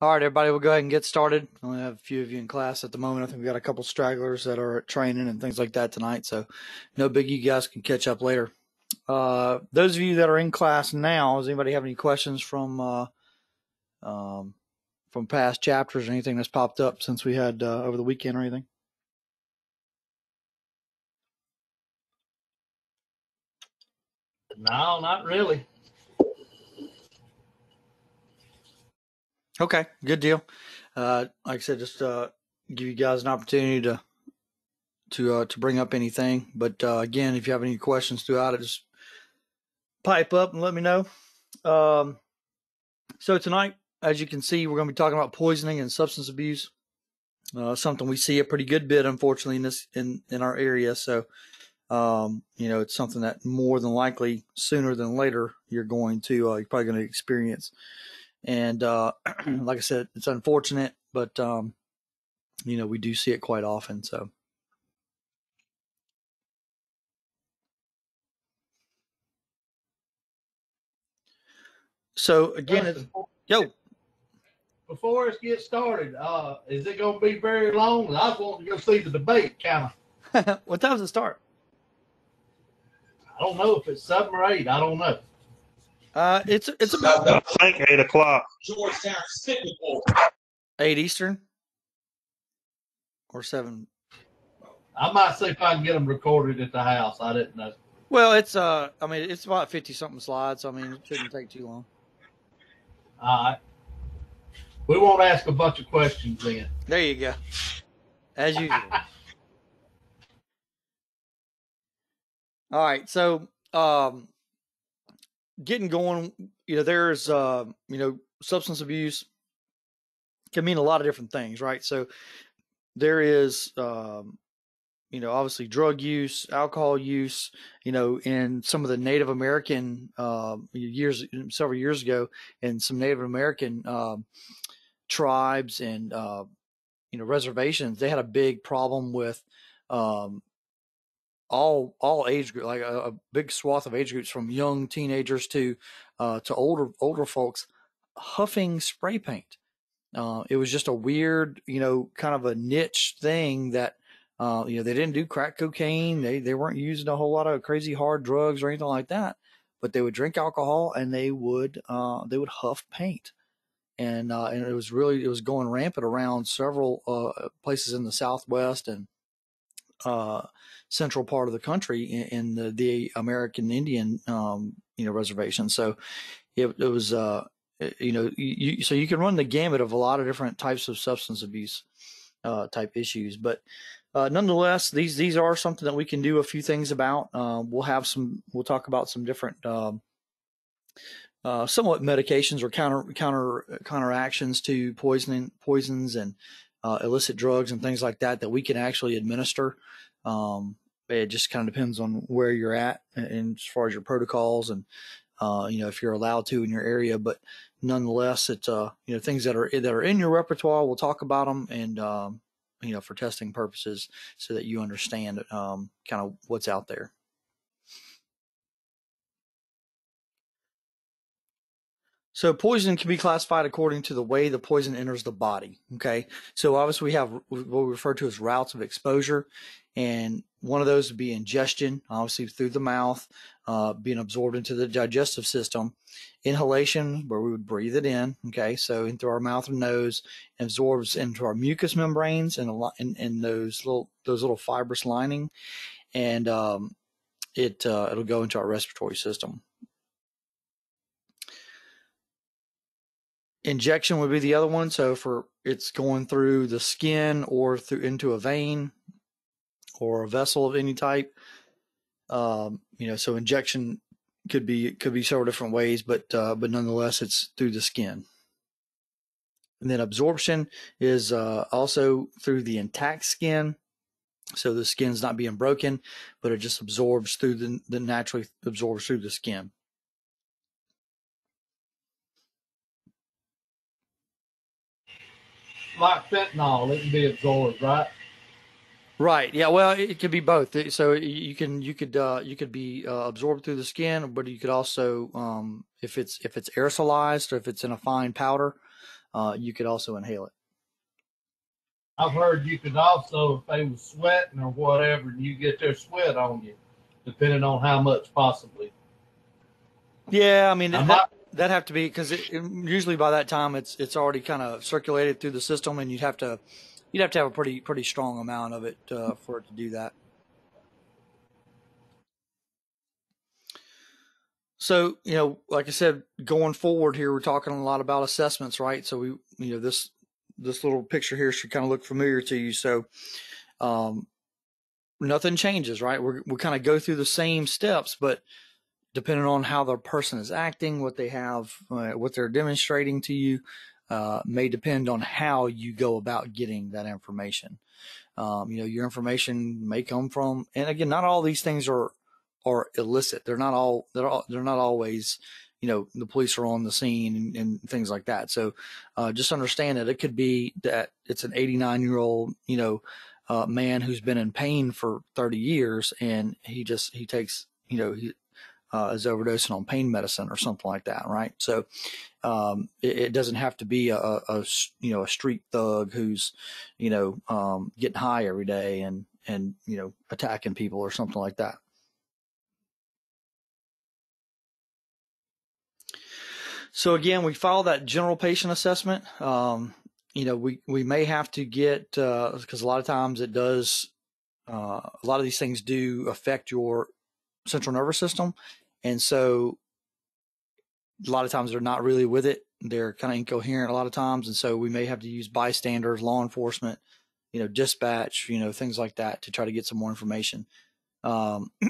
All right, everybody, we'll go ahead and get started. I only have a few of you in class at the moment. I think we've got a couple stragglers that are training and things like that tonight. So, no big, you guys can catch up later. Uh, those of you that are in class now, does anybody have any questions from uh, um, from past chapters or anything that's popped up since we had uh, over the weekend or anything? No, not really. Okay, good deal. Uh, like I said, just uh, give you guys an opportunity to to uh, to bring up anything. But uh, again, if you have any questions throughout it, just pipe up and let me know. Um, so tonight, as you can see, we're going to be talking about poisoning and substance abuse. Uh, something we see a pretty good bit, unfortunately, in this in in our area. So, um, you know, it's something that more than likely, sooner than later, you're going to uh, you're probably going to experience. And uh, like I said, it's unfortunate, but um, you know, we do see it quite often. So. So again, it's, yo, Before us get started, uh, is it going to be very long? I was wanting to go see the debate, kind of. what time does it start? I don't know if it's seven or eight. I don't know. Uh, it's it's about I think eight o'clock. Georgetown Sydney Bowl. eight Eastern or seven. I might see if I can get them recorded at the house. I didn't know. Well, it's uh, I mean, it's about fifty something slides. So, I mean, it shouldn't take too long. All right. We won't ask a bunch of questions then. There you go, as usual. All right, so um, getting going. You know, there's uh, you know, substance abuse can mean a lot of different things, right? So there is um, you know obviously drug use alcohol use you know in some of the native american uh, years several years ago in some native american um, tribes and uh, you know reservations they had a big problem with um, all all age group like a, a big swath of age groups from young teenagers to uh, to older older folks huffing spray paint uh, it was just a weird you know kind of a niche thing that uh, you know, they didn't do crack cocaine. They they weren't using a whole lot of crazy hard drugs or anything like that. But they would drink alcohol and they would uh, they would huff paint, and uh, and it was really it was going rampant around several uh, places in the Southwest and uh, central part of the country in, in the the American Indian um, you know reservation. So it, it was uh, you know you, so you can run the gamut of a lot of different types of substance abuse uh, type issues, but uh, nonetheless, these these are something that we can do a few things about. Uh, we'll have some. We'll talk about some different, um, uh, somewhat medications or counter counter counteractions to poisoning poisons and uh, illicit drugs and things like that that we can actually administer. Um, it just kind of depends on where you're at and as far as your protocols and uh, you know if you're allowed to in your area. But nonetheless, it's uh, you know things that are that are in your repertoire. We'll talk about them and um, you know, for testing purposes so that you understand um, kind of what's out there. So poison can be classified according to the way the poison enters the body. Okay. So obviously we have what we refer to as routes of exposure. And one of those would be ingestion, obviously through the mouth, uh, being absorbed into the digestive system. Inhalation, where we would breathe it in, okay, so in through our mouth and nose, absorbs into our mucous membranes and in, in those little those little fibrous lining, and um, it uh, it'll go into our respiratory system. Injection would be the other one. So for it's going through the skin or through into a vein or a vessel of any type. Um, you know, so injection could be could be several different ways, but uh, but nonetheless, it's through the skin. And then absorption is uh, also through the intact skin, so the skin's not being broken, but it just absorbs through the, the naturally absorbs through the skin. Like fentanyl, it can be absorbed, right? Right. Yeah. Well, it could be both. So you can you could uh, you could be uh, absorbed through the skin, but you could also, um, if it's if it's aerosolized or if it's in a fine powder, uh, you could also inhale it. I've heard you could also, if they were sweating or whatever, you get their sweat on you, depending on how much possibly. Yeah, I mean I might- that have to be because usually by that time it's it's already kind of circulated through the system, and you'd have to you'd have to have a pretty pretty strong amount of it uh, for it to do that. So you know, like I said, going forward here, we're talking a lot about assessments, right? So we you know this this little picture here should kind of look familiar to you. So um, nothing changes, right? We're, we kind of go through the same steps, but depending on how the person is acting, what they have, uh, what they're demonstrating to you, uh, may depend on how you go about getting that information. Um, you know, your information may come from, and again, not all these things are are illicit. They're not all they're all they're not always. You know, the police are on the scene and, and things like that. So, uh, just understand that it could be that it's an 89 year old, you know, uh, man who's been in pain for 30 years, and he just he takes, you know, he uh, is overdosing on pain medicine or something like that, right? So um, it, it doesn't have to be a, a, you know a street thug who's you know um, getting high every day and and you know attacking people or something like that. So again, we follow that general patient assessment. Um, you know, we we may have to get because a lot of times it does. Uh, a lot of these things do affect your central nervous system, and so a lot of times they're not really with it. They're kind of incoherent a lot of times, and so we may have to use bystanders, law enforcement, you know, dispatch, you know, things like that to try to get some more information. Um,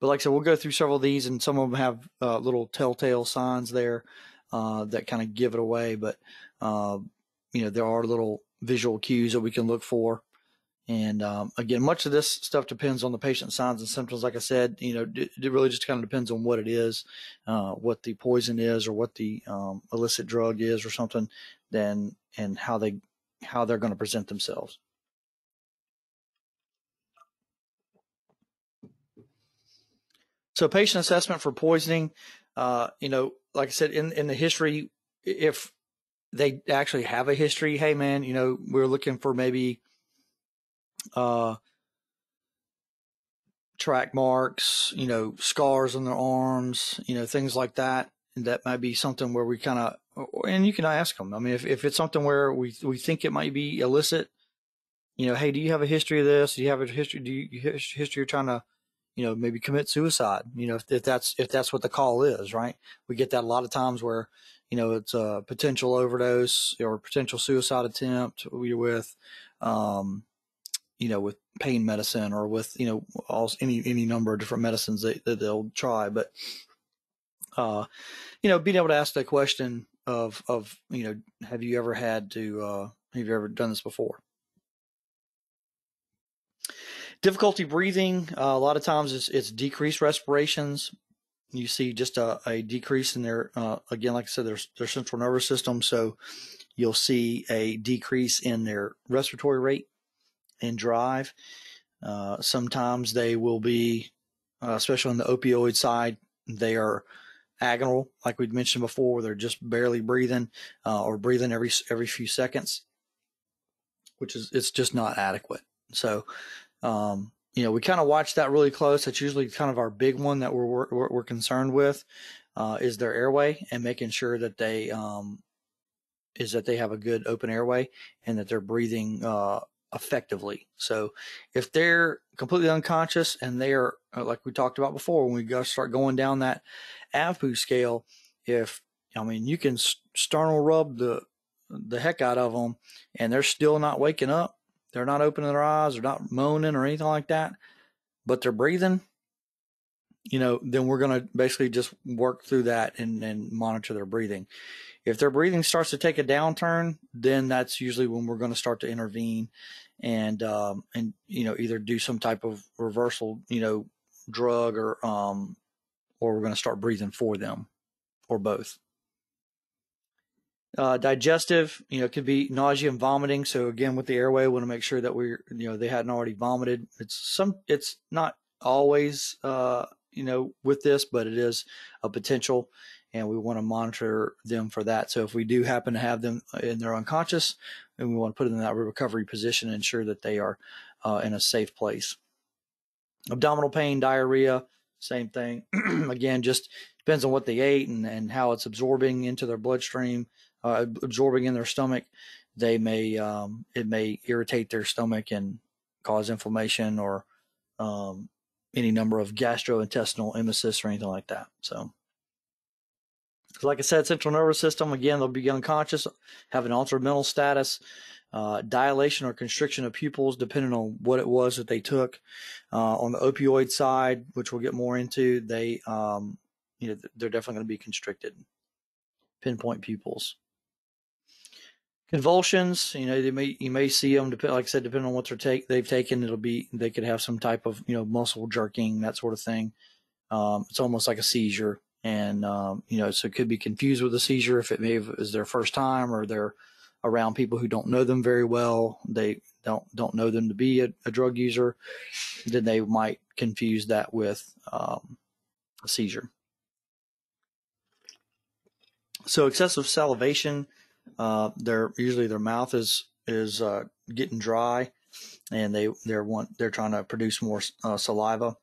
but like I said, we'll go through several of these, and some of them have uh, little telltale signs there uh, that kind of give it away. But uh, you know, there are little visual cues that we can look for. And um, again, much of this stuff depends on the patient's signs and symptoms. Like I said, you know, it, it really just kind of depends on what it is, uh, what the poison is, or what the um, illicit drug is, or something. Then and how they how they're going to present themselves. So, patient assessment for poisoning. Uh, you know, like I said, in in the history, if they actually have a history, hey man, you know, we're looking for maybe uh, track marks, you know, scars on their arms, you know, things like that. And that might be something where we kind of, and you can ask them. I mean, if, if it's something where we we think it might be illicit, you know, hey, do you have a history of this? Do you have a history? Do you his- history of trying to, you know, maybe commit suicide? You know, if, if that's if that's what the call is, right? We get that a lot of times where, you know, it's a potential overdose or potential suicide attempt with, um, you know, with pain medicine or with, you know, all, any, any number of different medicines that, that they'll try. But, uh, you know, being able to ask that question of, of, you know, have you ever had to, uh, have you ever done this before? Difficulty breathing, uh, a lot of times it's, it's decreased respirations. You see just a, a decrease in their, uh, again, like I said, their, their central nervous system. So you'll see a decrease in their respiratory rate and drive. Uh, sometimes they will be, uh, especially on the opioid side, they are agonal, like we'd mentioned before. They're just barely breathing uh, or breathing every every few seconds, which is it's just not adequate. So, um, you know, we kind of watch that really close. That's usually kind of our big one that we're we're, we're concerned with uh, is their airway and making sure that they um, is that they have a good open airway and that they're breathing uh, effectively. So if they're completely unconscious and they're uh, like we talked about before, when we go start going down that AVPU scale, if I mean you can sternal rub the the heck out of them and they're still not waking up, they're not opening their eyes, they're not moaning or anything like that, but they're breathing. You know, then we're going to basically just work through that and, and monitor their breathing. If their breathing starts to take a downturn, then that's usually when we're going to start to intervene and um, and you know either do some type of reversal, you know, drug or um, or we're going to start breathing for them, or both. Uh, digestive, you know, could be nausea and vomiting. So again, with the airway, we want to make sure that we're, you know, they hadn't already vomited. It's some, it's not always, uh, you know, with this, but it is a potential. And we want to monitor them for that. So if we do happen to have them in they're unconscious, and we want to put them in that recovery position and ensure that they are uh, in a safe place. Abdominal pain, diarrhea, same thing. Again, just depends on what they ate and, and how it's absorbing into their bloodstream, uh, absorbing in their stomach. They may um, it may irritate their stomach and cause inflammation or um, any number of gastrointestinal emesis or anything like that. So, like I said, central nervous system again they'll be unconscious, have an altered mental status, uh, dilation or constriction of pupils, depending on what it was that they took. Uh, on the opioid side, which we'll get more into, they, um, you know, they're definitely going to be constricted. Pinpoint pupils. Convulsions, you know, they may you may see them. Depend, like I said, depending on what they're take they've taken, it'll be they could have some type of you know muscle jerking that sort of thing. Um, it's almost like a seizure, and um, you know, so it could be confused with a seizure if it may have, is their first time or they're around people who don't know them very well. They don't don't know them to be a, a drug user. Then they might confuse that with um, a seizure. So excessive salivation, uh, their usually their mouth is is uh, getting dry, and they they're want they're trying to produce more uh, saliva.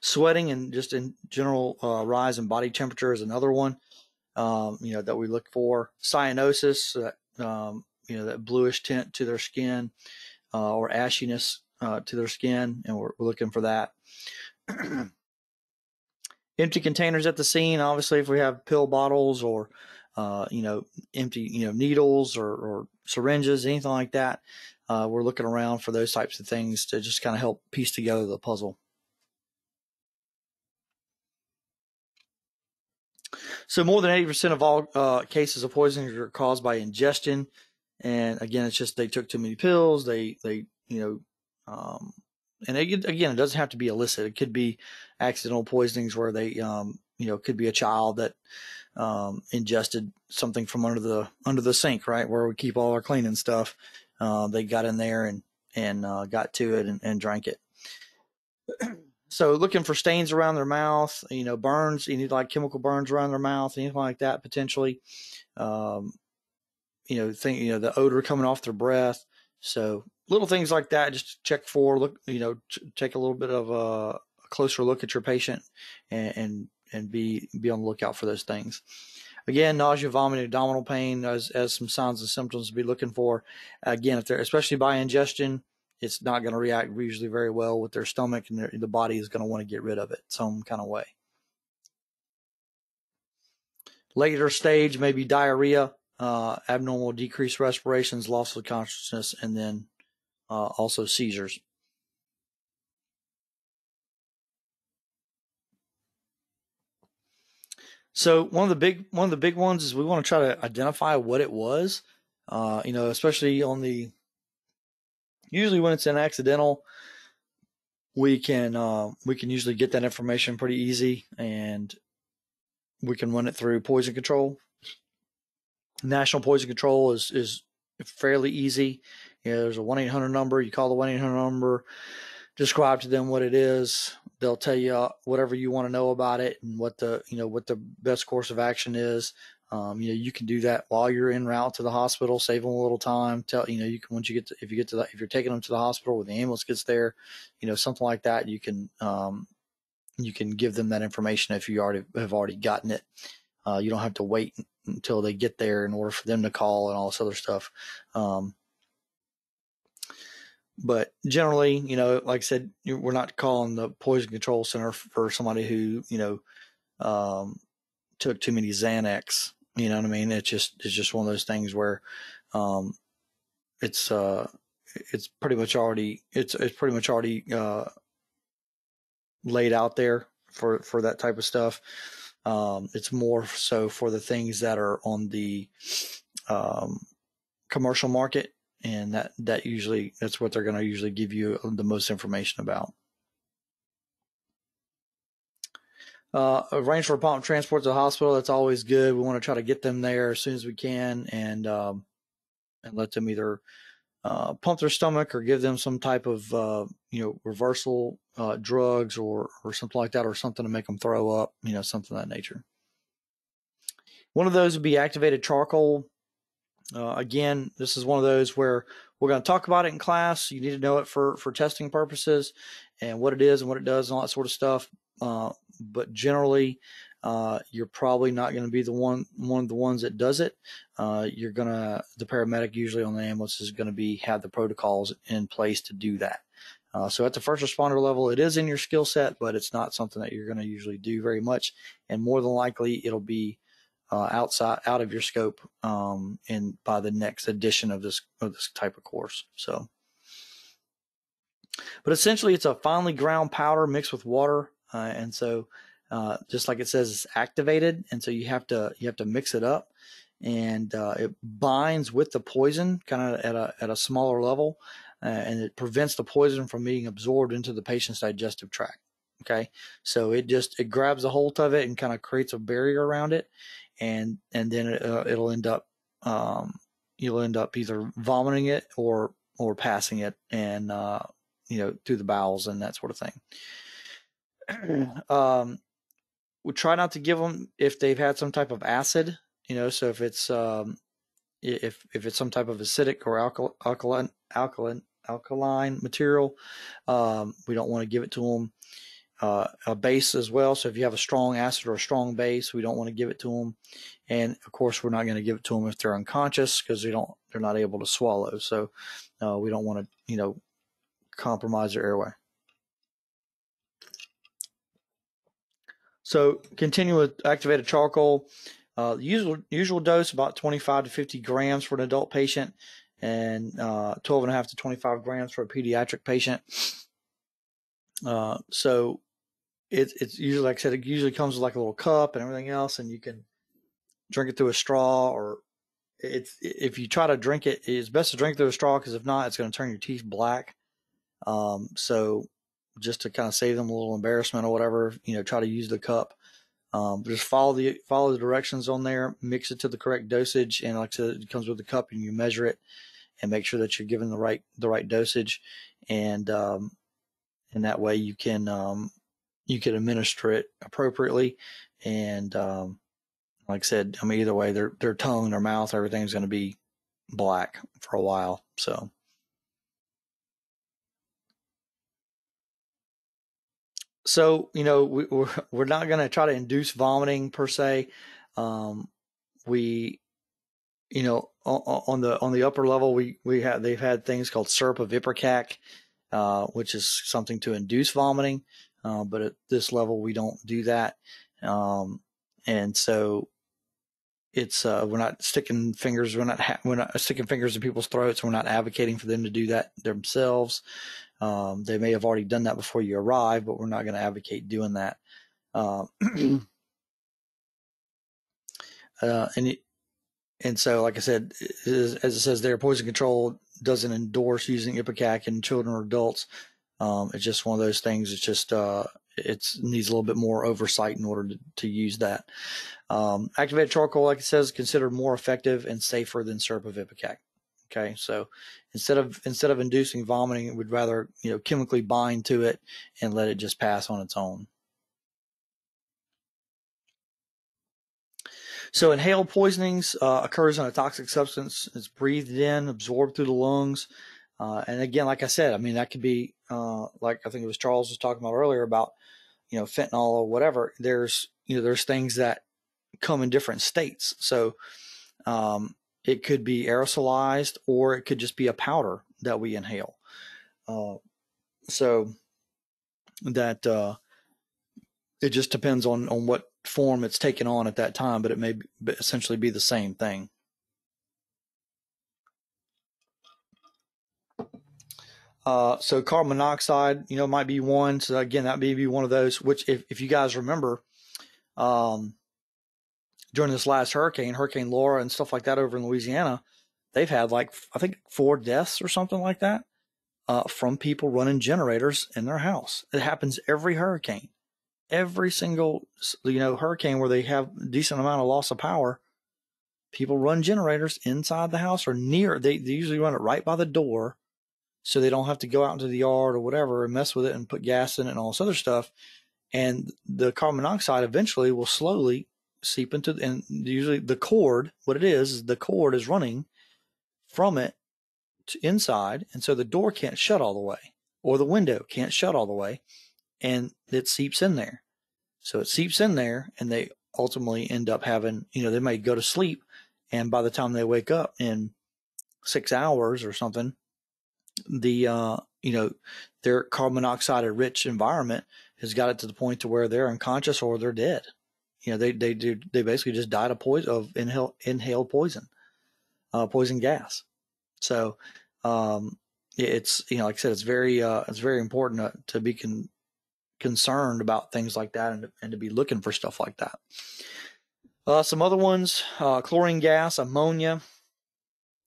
Sweating and just in general uh, rise in body temperature is another one um, you know, that we look for. Cyanosis, that, um, you know, that bluish tint to their skin uh, or ashiness uh, to their skin, and we're, we're looking for that. empty containers at the scene. Obviously, if we have pill bottles or uh, you know empty you know needles or, or syringes, anything like that, uh, we're looking around for those types of things to just kind of help piece together the puzzle. So more than 80% of all uh, cases of poisoning are caused by ingestion. And again, it's just they took too many pills. They, they, you know, um, and it, again, it doesn't have to be illicit. It could be accidental poisonings where they, um, you know, could be a child that um, ingested something from under the under the sink, right, where we keep all our cleaning stuff. Uh, they got in there and and uh, got to it and, and drank it. So looking for stains around their mouth, you know, burns, you need like chemical burns around their mouth, anything like that potentially. Um, you know, think you know the odor coming off their breath. So little things like that, just check for. Look, you know, take a little bit of a, a closer look at your patient, and, and and be be on the lookout for those things. Again, nausea, vomiting, abdominal pain as as some signs and symptoms to be looking for. Again, if they're especially by ingestion, it's not going to react usually very well with their stomach, and their, the body is going to want to get rid of it some kind of way. Later stage, maybe diarrhea, uh, abnormal decreased respirations, loss of consciousness, and then uh, also seizures. So one of the big one of the big ones is we want to try to identify what it was. Uh, you know, especially on the usually when it's an accidental, we can uh, we can usually get that information pretty easy, and we can run it through poison control. National poison control is is fairly easy. You know, there's a one eight hundred number. You call the one eight hundred number, describe to them what it is. They'll tell you whatever you want to know about it and what the you know what the best course of action is. Um, you know, you can do that while you're en route to the hospital, save them a little time. Tell you know, you can once you get to, if you get to the, if you're taking them to the hospital when the ambulance gets there, you know, something like that, you can um, you can give them that information if you already have already gotten it. Uh, you don't have to wait until they get there in order for them to call and all this other stuff. Um, but generally, you know, like I said, we're not calling the poison control center for somebody who, you know, um, took too many Xanax you know what I mean? It's just it's just one of those things where um, it's uh, it's pretty much already it's it's pretty much already uh, laid out there for for that type of stuff. Um, it's more so for the things that are on the um, commercial market, and that that usually that's what they're going to usually give you the most information about. Uh, arrange for pump transport to the hospital. That's always good. We want to try to get them there as soon as we can and um, and let them either uh, pump their stomach or give them some type of uh, you know reversal uh, drugs or or something like that or something to make them throw up. You know something of that nature. one of those would be activated charcoal. Uh, again, this is one of those where we're going to talk about it in class. You need to know it for for testing purposes and what it is and what it does and all that sort of stuff. Uh, but generally, uh, you're probably not going to be the one one of the ones that does it. Uh, you're gonna the paramedic usually on the ambulance is going to be have the protocols in place to do that. Uh, so at the first responder level, it is in your skill set, but it's not something that you're going to usually do very much, and more than likely it'll be uh, outside out of your scope um, in by the next edition of this of this type of course. So, but essentially, it's a finely ground powder mixed with water, uh, and so uh, just like it says, it's activated, and so you have to you have to mix it up, and uh, it binds with the poison kind of at a at a smaller level, uh, and it prevents the poison from being absorbed into the patient's digestive tract. Okay, so it just it grabs a hold of it and kind of creates a barrier around it, and and then it, uh, it'll end up um, you'll end up either vomiting it or or passing it and uh, you know through the bowels and that sort of thing. um, we try not to give them if they've had some type of acid, you know. So if it's um, if if it's some type of acidic or alkal- alkaline alkaline alkaline material, um, we don't want to give it to them. Uh, a base as well. So if you have a strong acid or a strong base, we don't want to give it to them. And of course, we're not going to give it to them if they're unconscious because they don't they're not able to swallow. So uh, we don't want to you know compromise their airway. So continue with activated charcoal. Uh, usual usual dose about 25 to 50 grams for an adult patient, and uh, 12 and a half to 25 grams for a pediatric patient. Uh, so it, it's usually like I said, it usually comes with like a little cup and everything else, and you can drink it through a straw or it's if you try to drink it, it's best to drink through a straw because if not, it's going to turn your teeth black. Um, so just to kind of save them a little embarrassment or whatever, you know, try to use the cup. Um, just follow the follow the directions on there, mix it to the correct dosage, and like I said, it comes with the cup, and you measure it and make sure that you're giving the right the right dosage, and um, and that way you can um, you can administer it appropriately, and um, like I said, I mean either way, their their tongue, their mouth, everything's going to be black for a while, so. So you know we, we're we're not going to try to induce vomiting per se. Um, we, you know, on, on, the on the upper level, we we have they've had things called syrup of ipecac, uh, which is something to induce vomiting. Uh, but at this level, we don't do that, um, and so it's uh, we're not sticking fingers. We're not ha- we're not sticking fingers in people's throats. We're not advocating for them to do that themselves. Um, they may have already done that before you arrive, but we're not going to advocate doing that. Uh, uh, and and so, like I said, as it says there, poison control doesn't endorse using ipecac in children or adults. Um, it's just one of those things. It's just uh, it needs a little bit more oversight in order to, to use that. Um, activated charcoal, like it says, is considered more effective and safer than syrup of ipecac. Okay, so instead of instead of inducing vomiting, we'd rather you know chemically bind to it and let it just pass on its own. So inhaled poisonings uh, occurs when a toxic substance is breathed in, absorbed through the lungs, uh, and again, like I said, I mean that could be uh, like I think it was Charles was talking about earlier about you know fentanyl or whatever. There's you know there's things that come in different states. So um, it could be aerosolized or it could just be a powder that we inhale. Uh, so that uh, it just depends on, on what form it's taken on at that time, but it may be, essentially be the same thing. Uh, so carbon monoxide, you know, might be one. So again, that may be one of those. Which, if, if you guys remember, um, during this last hurricane, Hurricane Laura and stuff like that over in Louisiana, they've had like I think four deaths or something like that uh, from people running generators in their house. It happens every hurricane, every single you know hurricane where they have decent amount of loss of power. People run generators inside the house or near. They, they usually run it right by the door, so they don't have to go out into the yard or whatever and mess with it and put gas in it and all this other stuff. And the carbon monoxide eventually will slowly seep into and usually the cord. What it is is the cord is running from it to inside, and so the door can't shut all the way, or the window can't shut all the way, and it seeps in there. So it seeps in there, and they ultimately end up having, you know, they may go to sleep, and by the time they wake up in six hours or something, the uh, you know their carbon monoxide rich environment has got it to the point to where they're unconscious or they're dead. You know, they they do they basically just died of poison of inhale inhaled poison, uh, poison gas. So um, it's you know like I said, it's very uh, it's very important to, to be con- concerned about things like that and, and to be looking for stuff like that. Uh, some other ones: uh, chlorine gas, ammonia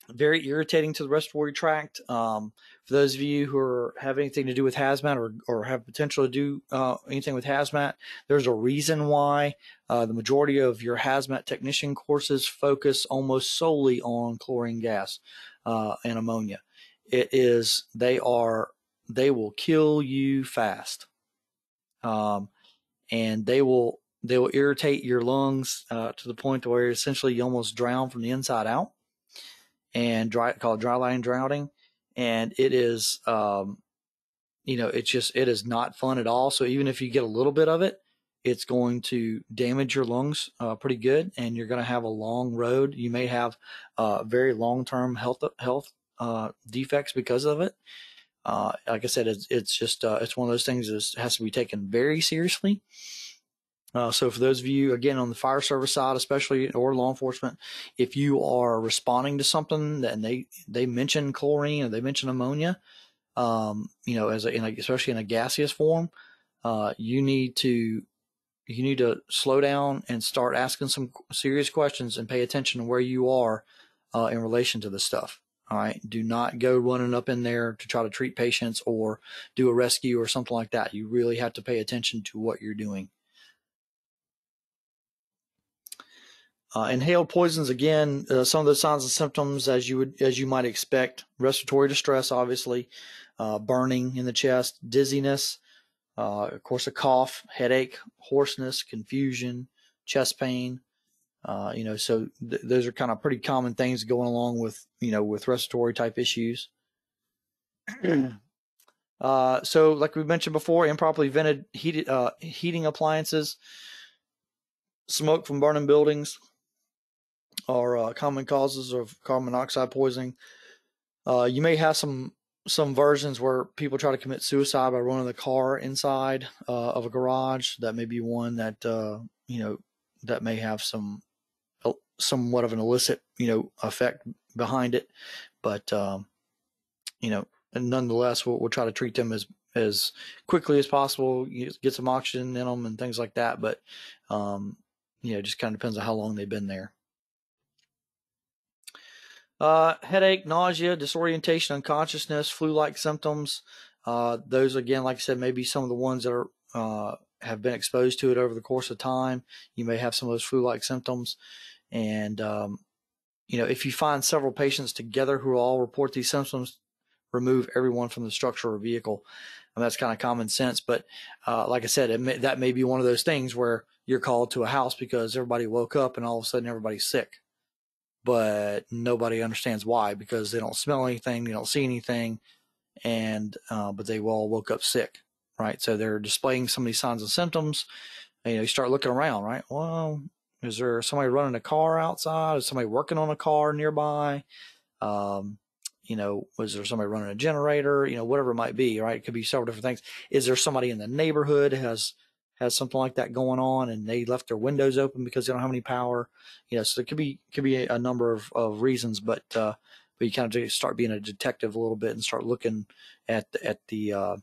very irritating to the respiratory tract. Um, for those of you who are, have anything to do with hazmat or, or have potential to do uh, anything with hazmat, there's a reason why uh, the majority of your hazmat technician courses focus almost solely on chlorine gas uh, and ammonia. It is they are they will kill you fast, um, and they will they will irritate your lungs uh, to the point where essentially you almost drown from the inside out and dry called dry line drowning, and it is, um, you know, it's just it is not fun at all. So even if you get a little bit of it, it's going to damage your lungs uh, pretty good, and you're going to have a long road. You may have uh, very long term health health uh, defects because of it. Uh, like I said, it's, it's just uh, it's one of those things that has to be taken very seriously. Uh, so for those of you, again, on the fire service side, especially or law enforcement, if you are responding to something and they they mention chlorine or they mention ammonia, um, you know, as a, in a, especially in a gaseous form, uh, you need to you need to slow down and start asking some serious questions and pay attention to where you are uh, in relation to this stuff. All right. Do not go running up in there to try to treat patients or do a rescue or something like that. You really have to pay attention to what you're doing. Uh, inhaled poisons again. Uh, some of the signs and symptoms, as you would as you might expect, respiratory distress, obviously, uh, burning in the chest, dizziness, uh, of course, a cough, headache, hoarseness, confusion, chest pain. Uh, you know, so th- those are kind of pretty common things going along with you know with respiratory type issues. Uh, so, like we mentioned before, improperly vented heated heating appliances, smoke from burning buildings, are uh, common causes of carbon monoxide poisoning. Uh, you may have some some versions where people try to commit suicide by running the car inside uh, of a garage. That may be one that uh, you know that may have some uh, somewhat of an illicit you know effect behind it, but um, you know, nonetheless, we'll, we'll try to treat them as as quickly as possible. You Get some oxygen in them and things like that, but um, you know, just kind of depends on how long they've been there. Uh, headache, nausea, disorientation, unconsciousness, flu-like symptoms. Uh, those again, like I said, maybe some of the ones that are uh, have been exposed to it over the course of time. You may have some of those flu-like symptoms, and um, you know if you find several patients together who all report these symptoms, remove everyone from the structure or vehicle. And that's kind of common sense, but uh, like I said, may, that may be one of those things where you're called to a house because everybody woke up and all of a sudden everybody's sick but nobody understands why because they don't smell anything, they don't see anything, and uh, but they all woke up sick, right? So they're displaying some of these signs and symptoms. And, you know, you start looking around, right? Well, is there somebody running a car outside? Is somebody working on a car nearby? Um, you know, was there somebody running a generator? You know, whatever it might be, right? It could be several different things. Is there somebody in the neighborhood has has something like that going on and they left their windows open because they don't have any power. You know, so there could be could be a, number of, of reasons, but uh, but you kind of start being a detective a little bit and start looking at the, at the uh,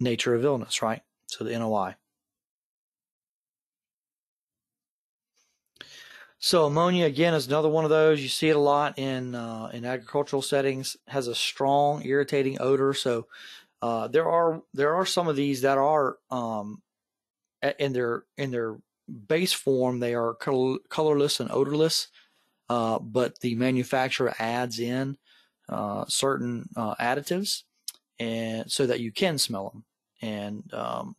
nature of illness, right? So the NOI. So ammonia again is another one of those. You see it a lot in uh, in agricultural settings. Has a strong, irritating odor. So uh, there are there are some of these that are um, in their in their base form they are color, colorless and odorless, uh, but the manufacturer adds in uh, certain uh, additives, and so that you can smell them. And um,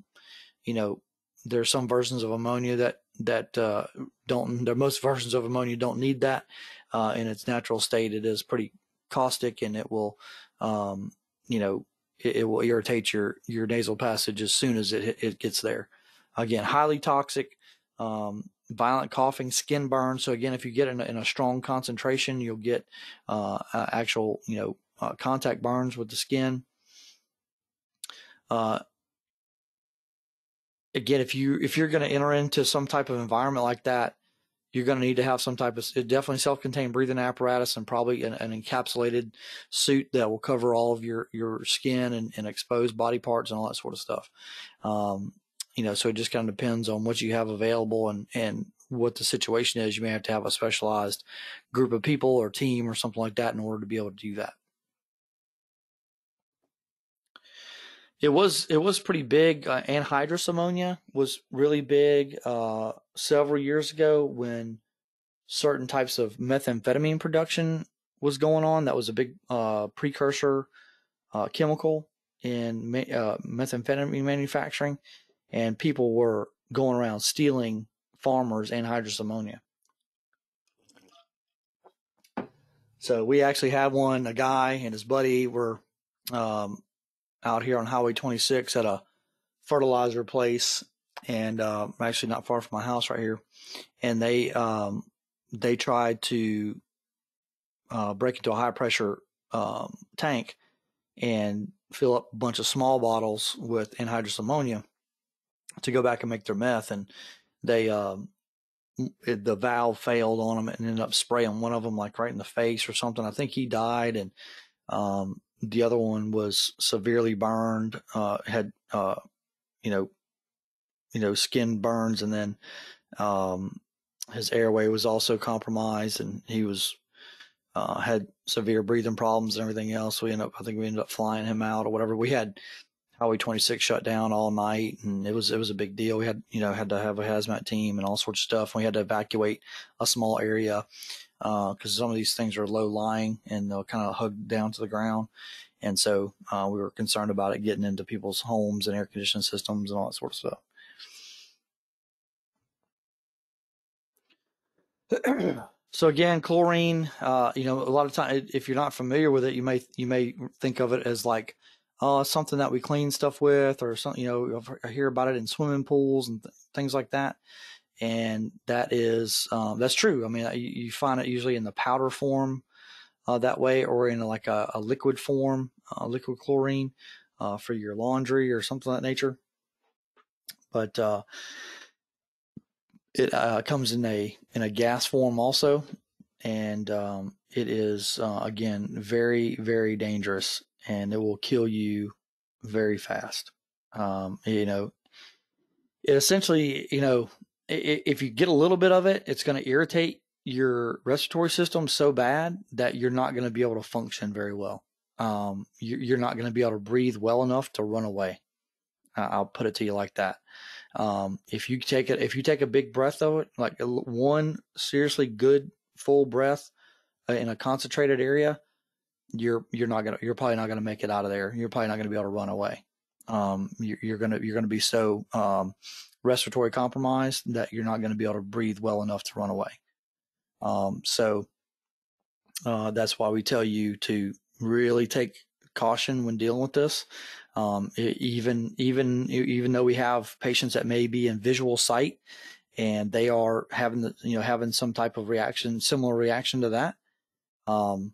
you know, there are some versions of ammonia that that uh, don't. There most versions of ammonia don't need that uh, in its natural state. It is pretty caustic, and it will, um, you know, it, it, will irritate your your nasal passage as soon as it it gets there. Again, highly toxic. Um, violent coughing, skin burn. So again, if you get in a, in a strong concentration, you'll get uh, actual, you know, uh, contact burns with the skin. Uh, again, if you if you're going to enter into some type of environment like that, you're going to need to have some type of definitely self-contained breathing apparatus and probably an, an encapsulated suit that will cover all of your your skin and, and exposed body parts and all that sort of stuff. Um, you know, so it just kind of depends on what you have available and and what the situation is. You may have to have a specialized group of people or team or something like that in order to be able to do that. It was it was pretty big. Uh, anhydrous ammonia was really big uh, several years ago when certain types of methamphetamine production was going on. That was a big uh, precursor uh, chemical in uh, methamphetamine manufacturing, and people were going around stealing farmers anhydrous ammonia. So we actually had one. A guy and his buddy were um, out here on Highway 26 at a fertilizer place, and uh, actually not far from my house right here. And they um, they tried to uh, break into a high pressure um, tank and fill up a bunch of small bottles with anhydrous ammonia to go back and make their meth. And they um, it, the valve failed on them and ended up spraying one of them like right in the face or something. I think he died, and um, the other one was severely burned, uh, had, uh, you know, you know, skin burns, and then um, his airway was also compromised, and he was uh, had severe breathing problems and everything else. We ended up, I think, we ended up flying him out or whatever. We had Highway 26 shut down all night, and it was it was a big deal. We had you know had to have a hazmat team and all sorts of stuff. We had to evacuate a small area because uh, some of these things are low lying and they'll kind of hug down to the ground. And so uh, we were concerned about it getting into people's homes and air conditioning systems and all that sort of stuff. so again, chlorine. Uh, you know, a lot of time, if you're not familiar with it, you may you may think of it as like uh, something that we clean stuff with, or something. You know, I hear about it in swimming pools and th- things like that and that is um, that's true. I mean, you, you, find it usually in the powder form uh, that way, or in like a, a liquid form, uh, liquid chlorine uh, for your laundry or something of that nature. But uh, it comes in a in a gas form also, and um, it is uh, again very very dangerous, and it will kill you very fast. Um, you know, it essentially, you know, if you get a little bit of it, it's going to irritate your respiratory system so bad that you're not going to be able to function very well. Um, you're not going to be able to breathe well enough to run away. I'll put it to you like that. Um, if you take it, if you take a big breath of it, like one seriously good full breath uh, in a concentrated area, you're you're not gonna you're probably not gonna make it out of there. You're probably not gonna be able to run away. Um, you're, you're, gonna you're gonna be so um, respiratory compromised that you're not to be able to breathe well enough to run away. Um, so uh, that's why we tell you to really take caution when dealing with this. Um, even even even though we have patients that may be in visual sight and they are having the, you know having some type of reaction, similar reaction to that. Um,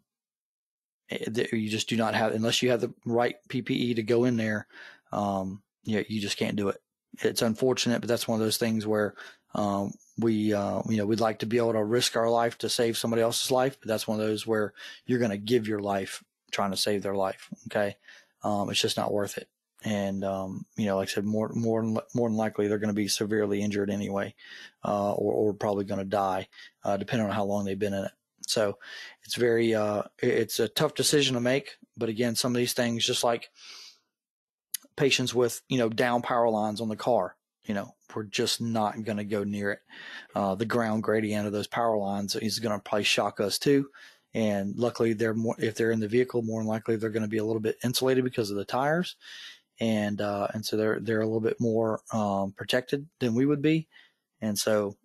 you just do not have unless you have the right PPE to go in there. Um, you, you just can't do it it's unfortunate, but that's one of those things where um, we, uh, you know, we'd like to be able to risk our life to save somebody else's life, but that's one of those where you're going to give your life trying to save their life. Okay, um, it's just not worth it. And um, you know, like I said, more more more than likely they're going to be severely injured anyway, uh, or, or probably going to die, uh, depending on how long they've been in it. So it's very uh, it's a tough decision to make. But again, some of these things, just like patients with you know down power lines on the car you know we're just not going to go near it. Uh, the ground gradient of those power lines is going to probably shock us too. And luckily they're more if they're in the vehicle more than likely they're going to be a little bit insulated because of the tires. And uh, and so they're they're a little bit more um, protected than we would be. And so,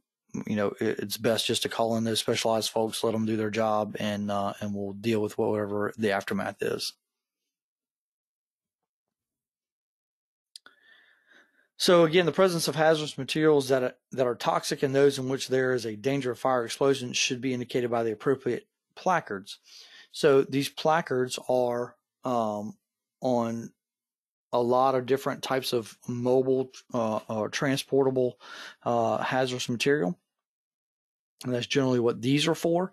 you know, it's best just to call in those specialized folks, let them do their job, and uh, and we'll deal with whatever the aftermath is. So again, the presence of hazardous materials that that are toxic and those in which there is a danger of fire or explosion should be indicated by the appropriate placards. So these placards are um, on a lot of different types of mobile uh, or transportable uh, hazardous material. And that's generally what these are for.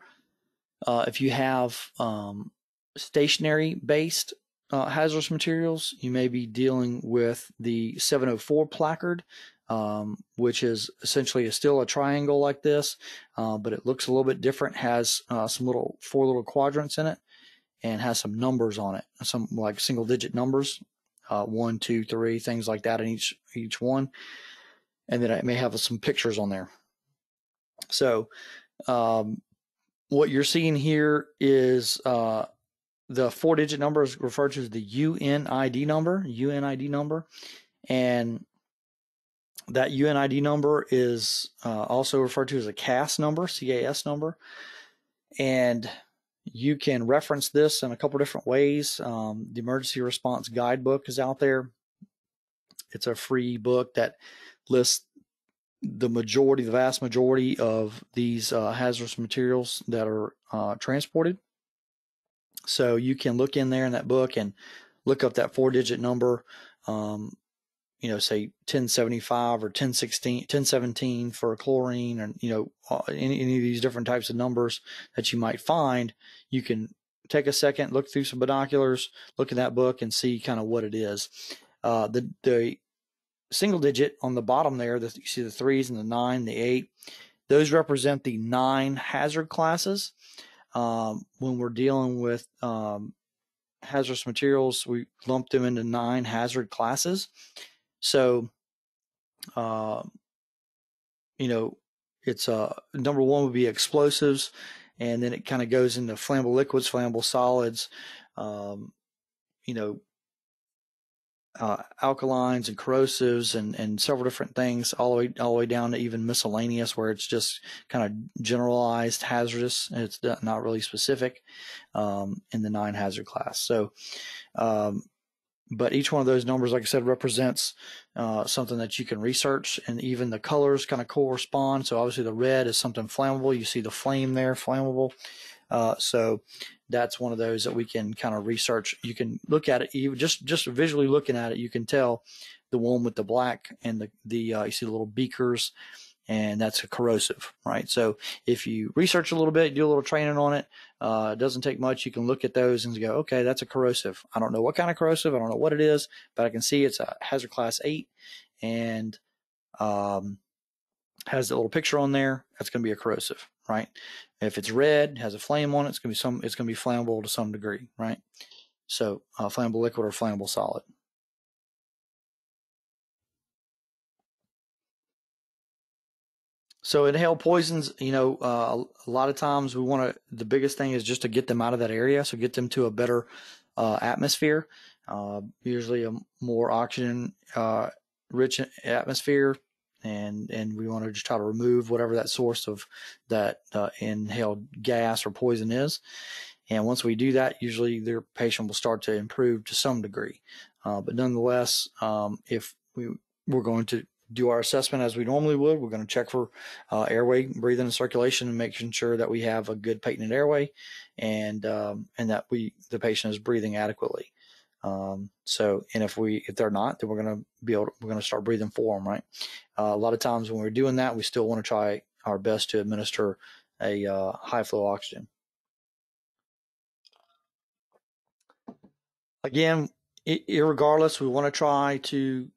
Uh, if you have um, stationary based uh, hazardous materials, you may be dealing with the 704 placard, um, which is essentially a, still a triangle like this, uh, but it looks a little bit different. Has uh, some little four little quadrants in it, and has some numbers on it, some like single digit numbers, uh, one, two, three, things like that in each each one, and then it may have some pictures on there. So, um, what you're seeing here is uh, the four digit number is referred to as the UNID number, UNID number. And that UNID number is uh, also referred to as a CAS number, CAS number. And you can reference this in a couple different ways. Um, the Emergency Response Guidebook is out there. It's a free book that lists the majority, the vast majority of these uh, hazardous materials that are uh, transported. So you can look in there in that book and look up that four digit number. Um, you know, say 1075 or 1016, 1017 for chlorine, or you know, uh, any, any of these different types of numbers that you might find, you can take a second, look through some binoculars, look in that book, and see kind of what it is. Uh, the the single digit on the bottom there, the, you see the threes and the nine, the eight, those represent the nine hazard classes. Um, when we're dealing with um, hazardous materials, we lump them into nine hazard classes. So, uh, you know, it's uh, number one would be explosives, and then it kind of goes into flammable liquids, flammable solids, um, you know, uh, alkalines and corrosives and, and several different things all the way all the way down to even miscellaneous where it's just kind of generalized hazardous. And it's not really specific um, in the nine hazard class. So um, but each one of those numbers like i said represents uh, something that you can research and even the colors kind of correspond. So obviously the red is something flammable. You see the flame there flammable uh, so that's one of those that we can kind of research. You can look at it, even just just visually looking at it, you can tell the one with the black and the the uh, you see the little beakers, and that's a corrosive, right? So if you research a little bit, do a little training on it, uh, it doesn't take much. You can look at those and go, okay, that's a corrosive. I don't know what kind of corrosive, I don't know what it is, but I can see it's a hazard class eight, and um, has a little picture on there. That's going to be a corrosive, right? If it's red, has a flame on it, it's going to be some. It's going to be flammable to some degree, right? So uh, flammable liquid or flammable solid. So inhale poisons, you know, uh, a lot of times we want to. The biggest thing is just to get them out of that area, so get them to a better uh, atmosphere. Uh, usually, a more oxygen uh, rich atmosphere and and we want to just try to remove whatever that source of that uh, inhaled gas or poison is. And once we do that, usually their patient will start to improve to some degree. Uh, but nonetheless, um, if we we're going to do our assessment as we normally would, we're going to check for uh, airway, breathing, and circulation, and making sure that we have a good patent airway, and um, and that we the patient is breathing adequately. Um, so, and if we if they're not, then we're to be able to, we're to start breathing for them, right? Uh, a lot of times when we're doing that, we still want to try our best to administer a uh, high flow oxygen. Again, regardless, we want to try to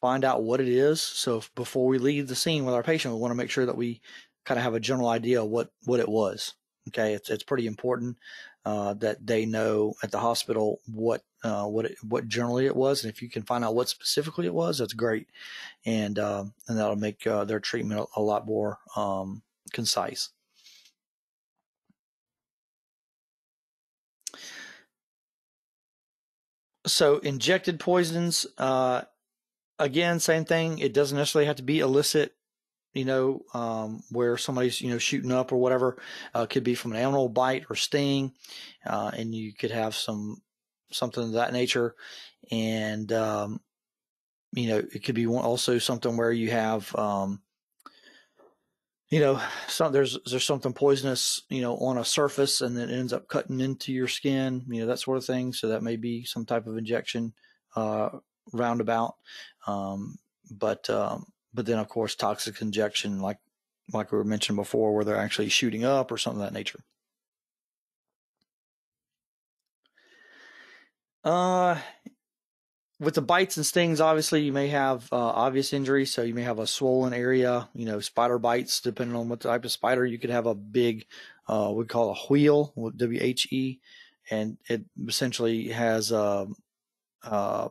find out what it is. So before we leave the scene with our patient, we want to make sure that we kind of have a general idea of what what it was. Okay, it's it's pretty important uh, that they know at the hospital what uh, what it, what generally it was, and if you can find out what specifically it was, that's great, and uh, and that'll make uh, their treatment a, lot more um, concise. So injected poisons, uh, again, same thing. It doesn't necessarily have to be illicit you know, um, where somebody's, you know, shooting up or whatever. Uh, could be from an animal bite or sting. Uh, and you could have some, something of that nature. And, um, you know, it could be also something where you have, um, you know, some there's there's something poisonous, you know, on a surface, and then it ends up cutting into your skin, you know, that sort of thing. So that may be some type of injection uh, roundabout. Um, but um, but then of course toxic injection, like like we were mentioned before, where they're actually shooting up or something of that nature. Uh, with the bites and stings, obviously you may have uh, obvious injuries. So you may have a swollen area. You know, spider bites, depending on what type of spider. You could have a big, uh, we call a wheal, W H E, and it essentially has a, uh,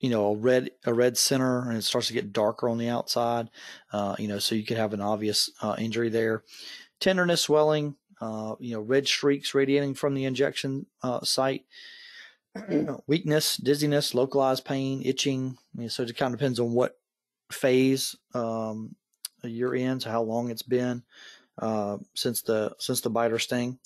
you know, a red a red center, and it starts to get darker on the outside. Uh, you know, so you could have an obvious uh, injury there. Tenderness, swelling, uh, you know, red streaks radiating from the injection uh, site weakness, dizziness, localized pain, itching. I mean, so it kind of depends on what phase um, you're in, so how long it's been uh, since the since the bite or sting.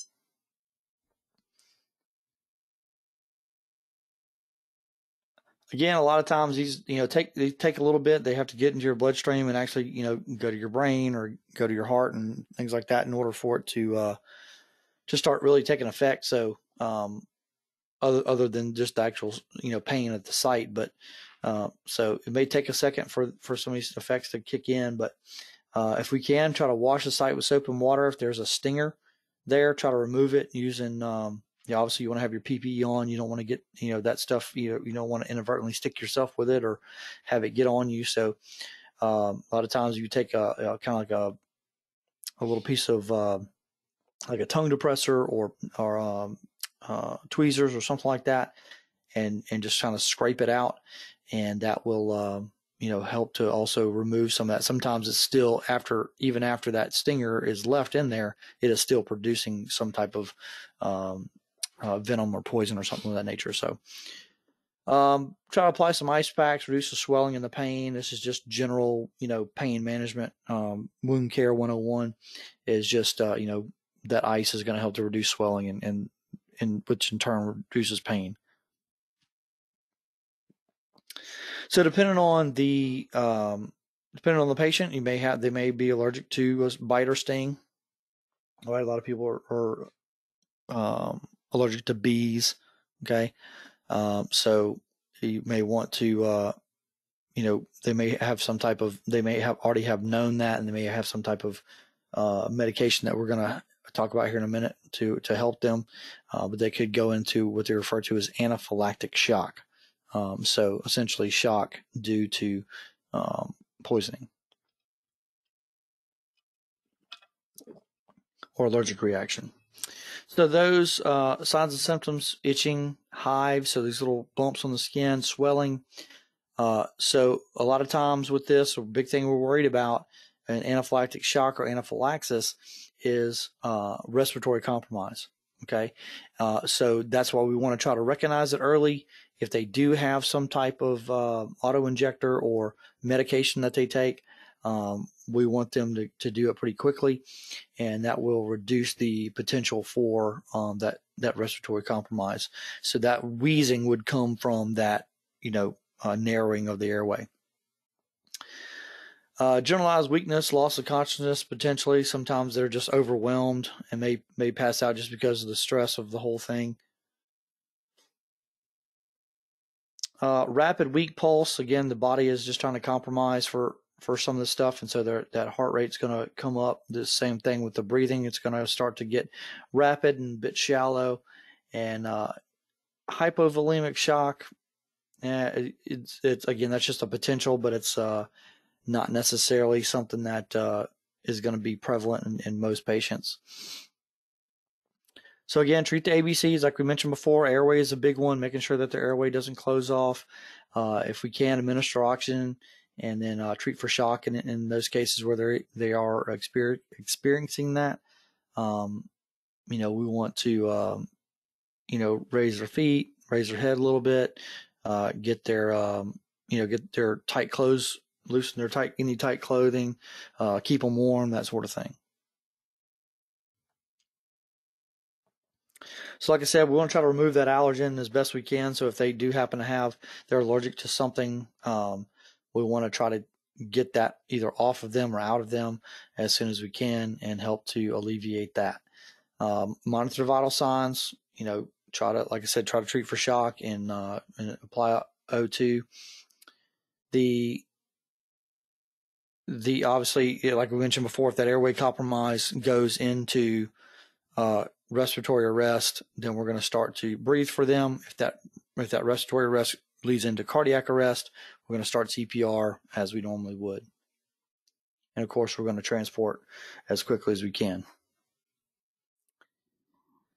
Again, a lot of times these you know take they take a little bit. They have to get into your bloodstream and actually you know go to your brain or go to your heart and things like that in order for it to uh, to start really taking effect. So um, other other than just the actual you know pain at the site. But uh, so it may take a second for for some of these effects to kick in. But uh, if we can, try to wash the site with soap and water. If there's a stinger there, try to remove it using. Um, yeah, obviously you want to have your PPE on. You don't want to get you know that stuff. You know you don't want to inadvertently stick yourself with it or have it get on you. So um, a lot of times you take a, a kind of like a a little piece of uh, like a tongue depressor or or um, uh, tweezers or something like that, and and just kind of scrape it out, and that will um, you know help to also remove some of that. Sometimes it's still after even after that stinger is left in there, it is still producing some type of um, uh, venom or poison or something of that nature. So. Um, try to apply some ice packs, reduce the swelling and the pain. This is just general, you know, pain management. Um, wound care 101 is just, uh, you know, that ice is going to help to reduce swelling and, and and which in turn reduces pain. So depending on the um, depending on the patient, you may have they may be allergic to a bite or sting. Right, a lot of people are, are um, allergic to bees. Okay, um, so you may want to, uh, you know, they may have some type of they may have already have known that, and they may have some type of uh, medication that we're going to talk about here in a minute to to help them, uh, but they could go into what they refer to as anaphylactic shock. Um, so essentially, shock due to um, poisoning or allergic reaction. So those uh, signs and symptoms: itching, hives, so these little bumps on the skin, swelling. Uh, so a lot of times with this, a big thing we're worried about an anaphylactic shock or anaphylaxis is uh, respiratory compromise. Okay, uh, so that's why we want to try to recognize it early. If they do have some type of uh, auto injector or medication that they take, um, we want them to, to do it pretty quickly, and that will reduce the potential for um, that that respiratory compromise. So that wheezing would come from that you know uh, narrowing of the airway. Uh, generalized weakness, loss of consciousness, potentially. Sometimes they're just overwhelmed and may may pass out just because of the stress of the whole thing. Uh, rapid weak pulse. Again, the body is just trying to compromise for for some of the stuff, and so that heart rate's going to come up. The same thing with the breathing; it's going to start to get rapid and a bit shallow. And uh, hypovolemic shock. Eh, it's it's again that's just a potential, but it's uh, not necessarily something that uh, is going to be prevalent in, in, most patients. So again, treat the ABCs like we mentioned before. Airway is a big one, making sure that the airway doesn't close off. Uh, if we can, administer oxygen and then uh, treat for shock in, in those cases where they they are exper- experiencing that. Um, you know, we want to um, you know raise their feet, raise their head a little bit, uh, get their um, you know get their tight clothes loosen their tight, any tight clothing, uh, keep them warm, that sort of thing. So, like I said, we want to try to remove that allergen as best we can. So, if they do happen to have, they're allergic to something, um, we want to try to get that either off of them or out of them as soon as we can and help to alleviate that. Um, monitor vital signs, you know, try to, like I said, try to treat for shock and, uh, and apply O2. The the obviously, like we mentioned before, if that airway compromise goes into uh, respiratory arrest, then we're going to start to breathe for them. If that if that respiratory arrest leads into cardiac arrest, we're going to start CPR as we normally would. And of course, we're going to transport as quickly as we can.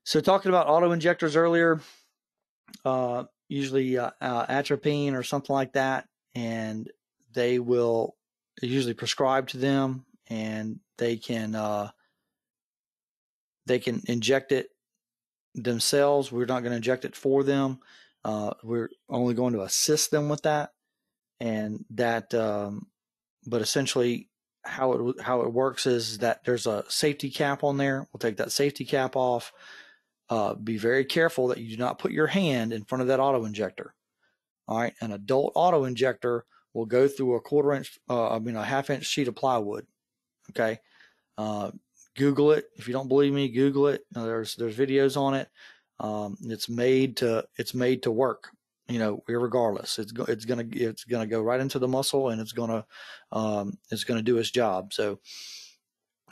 So, talking about auto injectors earlier, uh, usually uh, uh, atropine or something like that, and they will usually prescribe to them, and they can uh, they can inject it themselves. We're not going to inject it for them. Uh, we're only going to assist them with that, and that. Um, but essentially, how it how it works is that there's a safety cap on there. We'll take that safety cap off. Uh, be very careful that you do not put your hand in front of that auto injector. All right, an adult auto injector will go through a quarter inch, uh, I mean a half inch sheet of plywood. Okay, uh, Google it if you don't believe me. Google it. There's there's videos on it. Um, it's made to it's made to work. You know, regardless, it's go, it's gonna it's gonna go right into the muscle and it's gonna um, it's gonna do its job. So,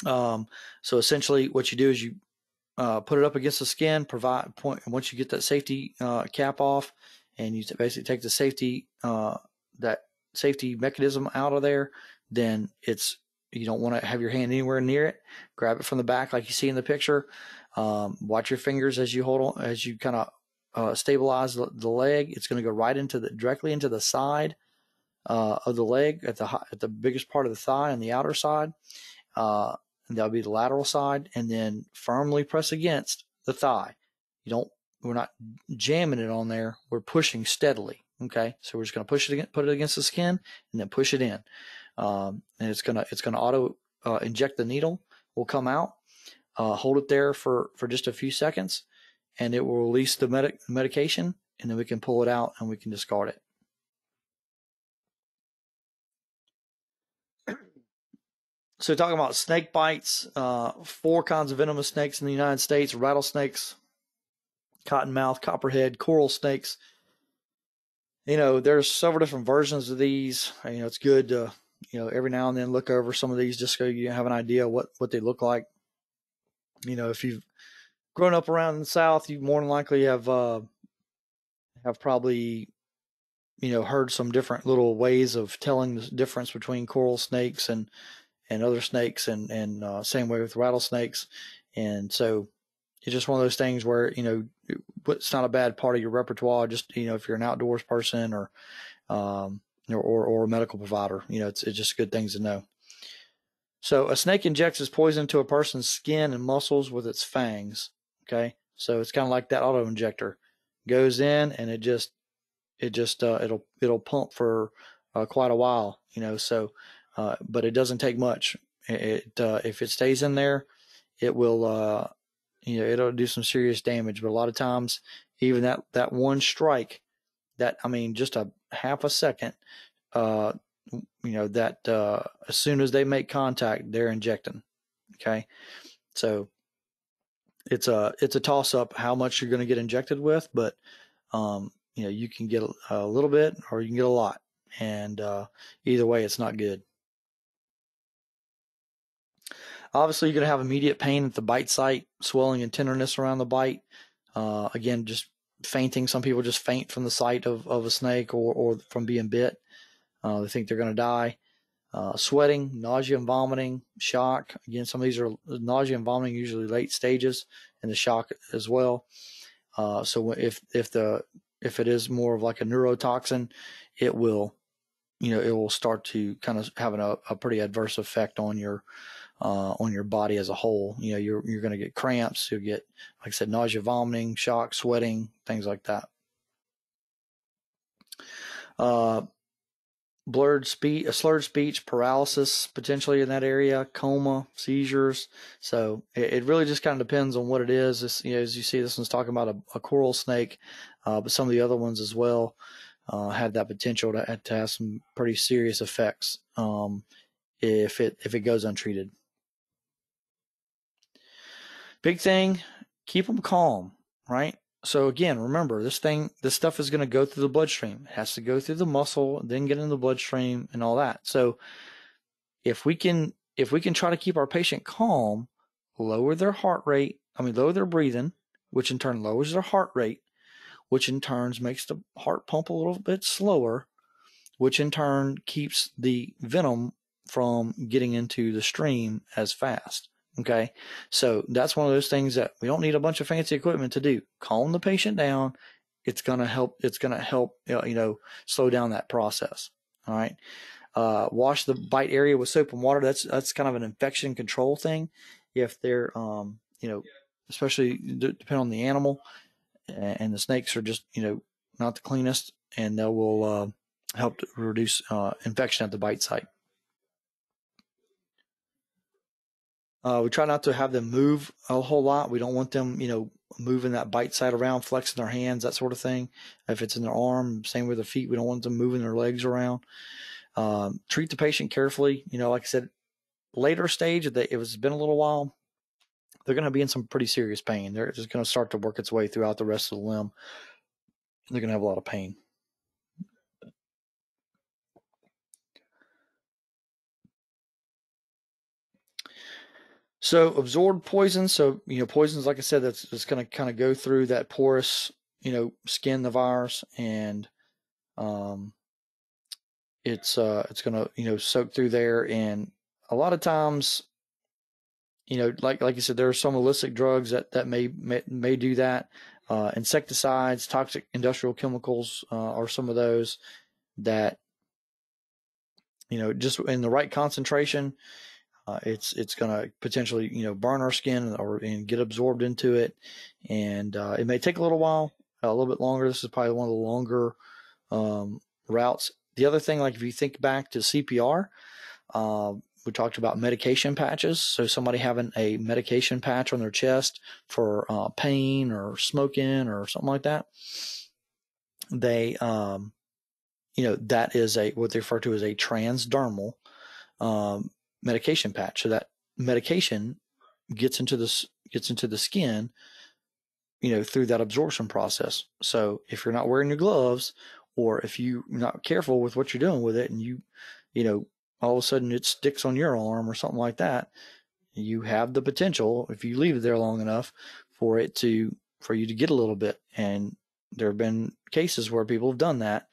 um, so essentially, what you do is you uh, put it up against the skin. Provide point once you get that safety uh, cap off, and you basically take the safety uh, that safety mechanism out of there. Then it's you don't want to have your hand anywhere near it. Grab it from the back, like you see in the picture. Um, watch your fingers as you hold on, as you kind of uh, stabilize the, leg. It's going to go right into the directly into the side uh, of the leg at the at the biggest part of the thigh on the outer side. Uh, and that'll be the lateral side, and then firmly press against the thigh. You don't, we're not jamming it on there. We're pushing steadily. Okay, so we're just going to push it, against, put it against the skin, and then push it in, um, and it's gonna it's gonna auto uh, inject the needle. Will come out. Uh, hold it there for for just a few seconds, and it will release the medic medication, and then we can pull it out and we can discard it. So talking about snake bites, uh, four kinds of venomous snakes in the United States: rattlesnakes, cottonmouth, copperhead, coral snakes. You know, there's several different versions of these. You know, it's good to you know every now and then look over some of these just so you have an idea what what they look like. You know, if you've grown up around the South, you more than likely have uh, have probably you know heard some different little ways of telling the difference between coral snakes and and other snakes, and and uh, same way with rattlesnakes. And so it's just one of those things where you know it's not a bad part of your repertoire. Just you know if you're an outdoors person or um, or, or, a medical provider, you know it's it's just good things to know. So a snake injects its poison to a person's skin and muscles with its fangs. Okay, so it's kind of like that auto injector goes in and it just it just uh, it'll it'll pump for uh, quite a while. You know, so uh, but it doesn't take much. It uh, if it stays in there, it will uh, you know it'll do some serious damage. But a lot of times, even that that one strike, that I mean, just a half a second, uh, you know that uh, as soon as they make contact, they're injecting. Okay, so it's a it's a toss up how much you're going to get injected with, but um, you know you can get a, little bit or you can get a lot, and uh, either way, it's not good. Obviously, you're going to have immediate pain at the bite site, swelling and tenderness around the bite. Uh, again, just fainting. Some people just faint from the sight of, of a snake or, or from being bit. Uh, they think they're going to die. Uh, sweating, nausea and vomiting, shock. Again, some of these are nausea and vomiting, usually late stages, and the shock as well. Uh, so if if the if it is more of like a neurotoxin, it will, you know, it will start to kind of have a, a pretty adverse effect on your uh, on your body as a whole. You know, you're you're going to get cramps, you'll get, like I said, nausea, vomiting, shock, sweating, things like that. Uh, blurred speech, a slurred speech, paralysis potentially in that area, coma, seizures. So it, it really just kind of depends on what it is. This, you know, as you see, this one's talking about a, a coral snake, uh, but some of the other ones as well uh, had that potential to, to have some pretty serious effects um, if it if it goes untreated. Big thing, keep them calm, right? So again, remember this thing, this stuff is going to go through the bloodstream. It has to go through the muscle, then get in the bloodstream and all that. So if we can, if we can try to keep our patient calm, lower their heart rate, I mean, lower their breathing, which in turn lowers their heart rate, which in turn makes the heart pump a little bit slower, which in turn keeps the venom from getting into the stream as fast. Okay. So that's one of those things that we don't need a bunch of fancy equipment to do. Calm the patient down. It's going to help. It's going to help, you know, slow down that process. All right. Uh, wash the bite area with soap and water. That's, that's kind of an infection control thing. If they're, um, you know, especially depending on the animal and the snakes are just, you know, not the cleanest and that will, uh, help reduce, uh, infection at the bite site. Uh, we try not to have them move a whole lot. We don't want them, you know, moving that bite side around, flexing their hands, that sort of thing. If it's in their arm, same with their feet, we don't want them moving their legs around. Um, treat the patient carefully. You know, like I said, later stage, if it's been a little while, they're going to be in some pretty serious pain. They're just going to start to work its way throughout the rest of the limb. They're going to have a lot of pain. So absorbed poison. So you know, poisons, like I said, that's just going to kind of go through that porous, you know, skin the virus, and um, it's uh, it's going to you know soak through there, and a lot of times, you know, like like you said, there are some illicit drugs that that may may, may do that. Uh, insecticides, toxic industrial chemicals uh, are some of those that you know just in the right concentration uh, it's it's going to potentially you know burn our skin or and get absorbed into it, and uh, it may take a little while, a little bit longer. This is probably one of the longer um, routes. The other thing, like if you think back to CPR, uh, we talked about medication patches. So somebody having a medication patch on their chest for uh, pain or smoking or something like that, they, um, you know, that is a what they refer to as a transdermal um, medication patch. So that medication gets into this gets into the skin, you know, through that absorption process. So if you're not wearing your gloves, or if you're not careful with what you're doing with it, and you, you know, all of a sudden it sticks on your arm or something like that, you have the potential if you leave it there long enough for it to for you to get a little bit. And there have been cases where people have done that,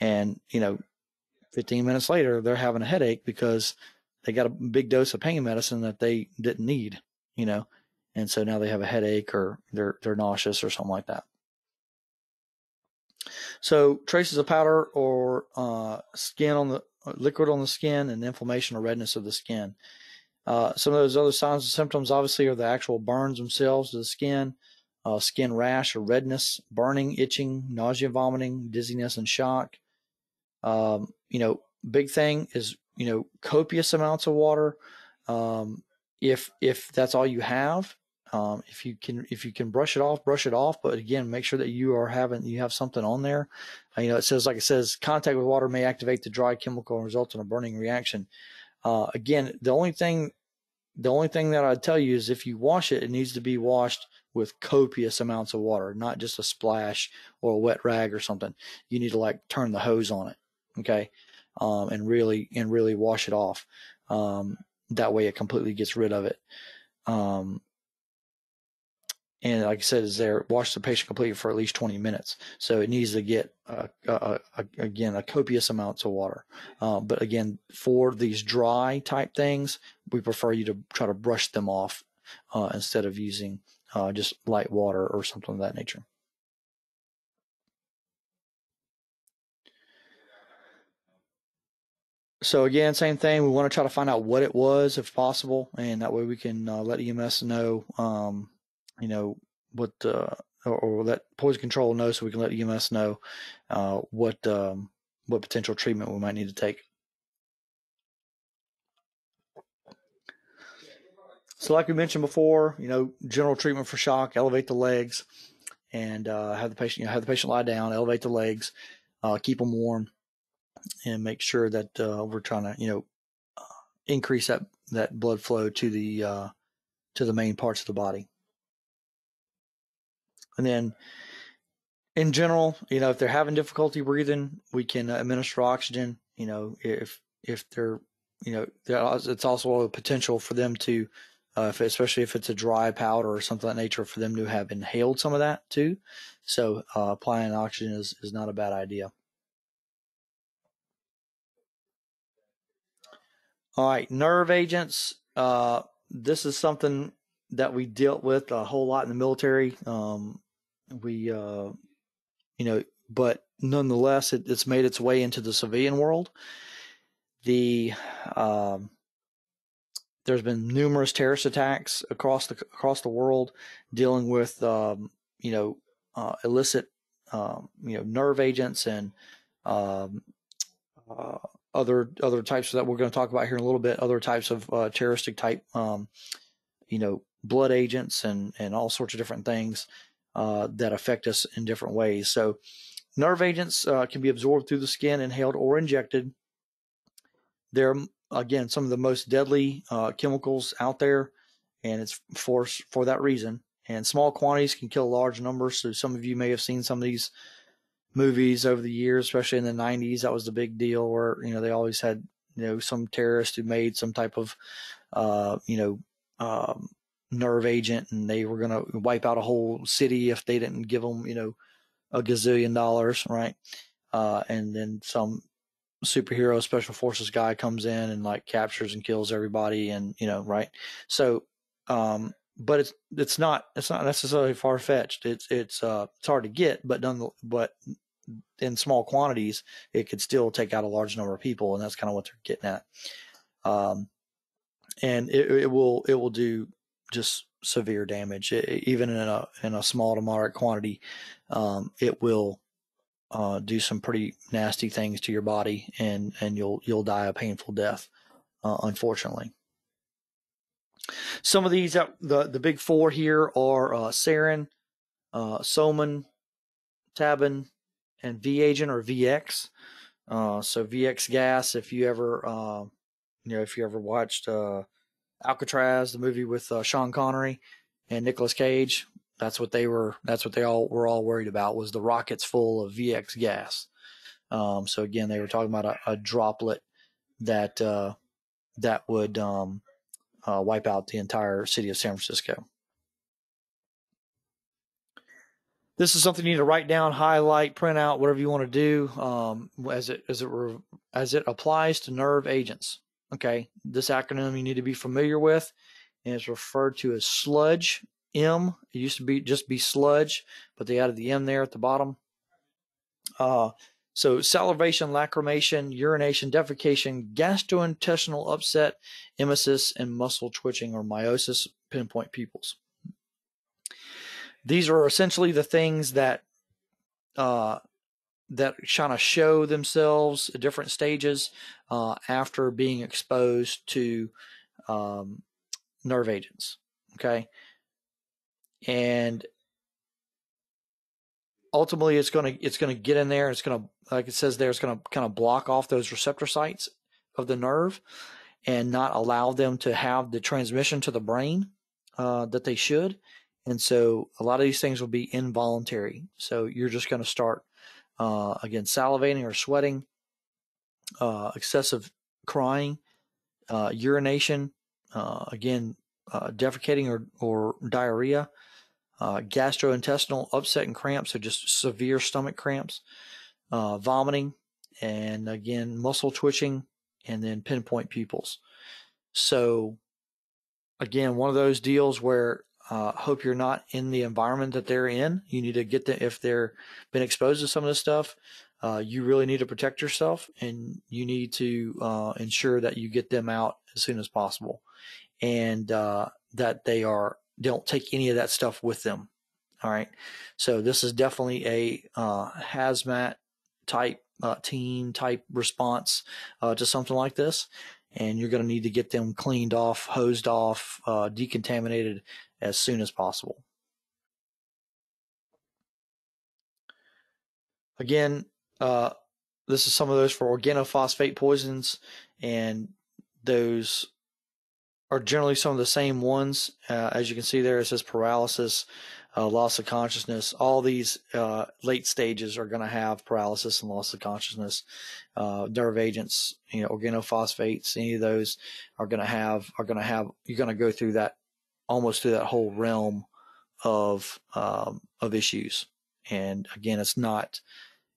and you know, 15 minutes later they're having a headache because they got a big dose of pain medicine that they didn't need, you know, and so now they have a headache or they're they're nauseous or something like that. So traces of powder or uh, skin on the uh, liquid on the skin and inflammation or redness of the skin. Uh, some of those other signs and symptoms obviously are the actual burns themselves to the skin, uh, skin rash or redness, burning, itching, nausea, vomiting, dizziness, and shock. Um, you know, big thing is you know copious amounts of water. Um, if if that's all you have um, if you can if you can brush it off brush it off. But again make sure that you are having you have something on there. Uh, you know it says like it says contact with water may activate the dry chemical and result in a burning reaction. Uh, again the only thing the only thing that i'd tell you is if you wash it it needs to be washed with copious amounts of water not just a splash or a wet rag or something. You need to like turn the hose on it okay um, and really and really wash it off. Um, that way, it completely gets rid of it. Um, and like I said, is there wash the patient completely for at least 20 minutes. So it needs to get again a copious amounts of water. Uh, but again, for these dry type things, we prefer you to try to brush them off uh, instead of using uh, just light water or something of that nature. So again, same thing. We want to try to find out what it was, if possible, and that way we can uh, let EMS know, um, you know, what uh, or, or, let poison control know, so we can let EMS know uh, what um, what potential treatment we might need to take. So, like we mentioned before, you know, general treatment for shock: elevate the legs, and uh, have the patient, you know, have the patient lie down, elevate the legs, uh, keep them warm, and make sure that uh, we're trying to, you know, increase that that blood flow to the uh, to the main parts of the body. And then, in general, you know, if they're having difficulty breathing, we can administer oxygen. You know, if if they're, you know, it's also a potential for them to uh, if, especially if it's a dry powder or something of that nature, for them to have inhaled some of that too. So uh, applying oxygen is, is not a bad idea. All right, nerve agents. Uh, this is something that we dealt with a whole lot in the military. Um, we, uh, you know, but nonetheless, it, it's made its way into the civilian world. The um, there's been numerous terrorist attacks across the across the world dealing with um, you know uh, illicit um, you know nerve agents and um, uh, other other types that we're going to talk about here in a little bit. Other types of uh, terroristic type um, you know blood agents and and all sorts of different things uh, that affect us in different ways. So nerve agents uh, can be absorbed through the skin, inhaled or injected. They're again some of the most deadly uh, chemicals out there, and it's for for that reason. And small quantities can kill large numbers. So some of you may have seen some of these movies over the years, especially in the '90s. That was the big deal, where you know they always had you know some terrorist who made some type of uh, you know um, nerve agent, and they were going to wipe out a whole city if they didn't give them you know a gazillion dollars, right? Uh, and then some superhero special forces guy comes in and like captures and kills everybody and you know right so um but it's it's not it's not necessarily far fetched it's it's uh it's hard to get but done but in small quantities it could still take out a large number of people and that's kind of what they're getting at. Um and it, it will it will do just severe damage. It, even in a in a small to moderate quantity um it will uh, do some pretty nasty things to your body, and and you'll you'll die a painful death, uh, unfortunately. Some of these, the the big four here are uh, sarin, uh, soman, tabun, and V agent or VX. Uh, so VX gas, if you ever, uh, you know, if you ever watched uh, Alcatraz, the movie with uh, Sean Connery and Nicolas Cage, that's what they were. That's what they all were all worried about was the rockets full of VX gas. Um, so again, they were talking about a, a droplet that uh, that would um, uh, wipe out the entire city of San Francisco. This is something you need to write down, highlight, print out, whatever you want to do um, as it as it as it applies to nerve agents. Okay, this acronym you need to be familiar with, and it's referred to as sludge M. It used to be just be sludge, but they added the M there at the bottom. Uh, so salivation, lacrimation, urination, defecation, gastrointestinal upset, emesis, and muscle twitching or miosis pinpoint pupils. These are essentially the things that uh, that kind of show themselves at different stages uh, after being exposed to um, nerve agents. Okay, and ultimately it's going to it's going to get in there it's going to like it says there it's going to kind of block off those receptor sites of the nerve and not allow them to have the transmission to the brain uh, that they should. And so a lot of these things will be involuntary. So you're just going to start uh, again salivating or sweating uh, excessive crying uh, urination uh, again uh, defecating or, or diarrhea gastrointestinal upset and cramps, so just severe stomach cramps, uh, vomiting, and again, muscle twitching, and then pinpoint pupils. So, again, one of those deals where uh, hope you're not in the environment that they're in. You need to get them if they're been exposed to some of this stuff. Uh, you really need to protect yourself, and you need to uh, ensure that you get them out as soon as possible, and uh, that they are don't take any of that stuff with them. All right. So this is definitely a uh, hazmat type uh, team type response uh, to something like this. And you're going to need to get them cleaned off, hosed off, uh, decontaminated as soon as possible. Again, uh, this is some of those for organophosphate poisons, and those are generally some of the same ones. Uh, as you can see there, it says paralysis, uh, loss of consciousness. All these uh, late stages are going to have paralysis and loss of consciousness. Uh, nerve agents, you know, organophosphates, any of those are going to have are going to have. You're going to go through that almost through that whole realm of um, of issues. And again, it's not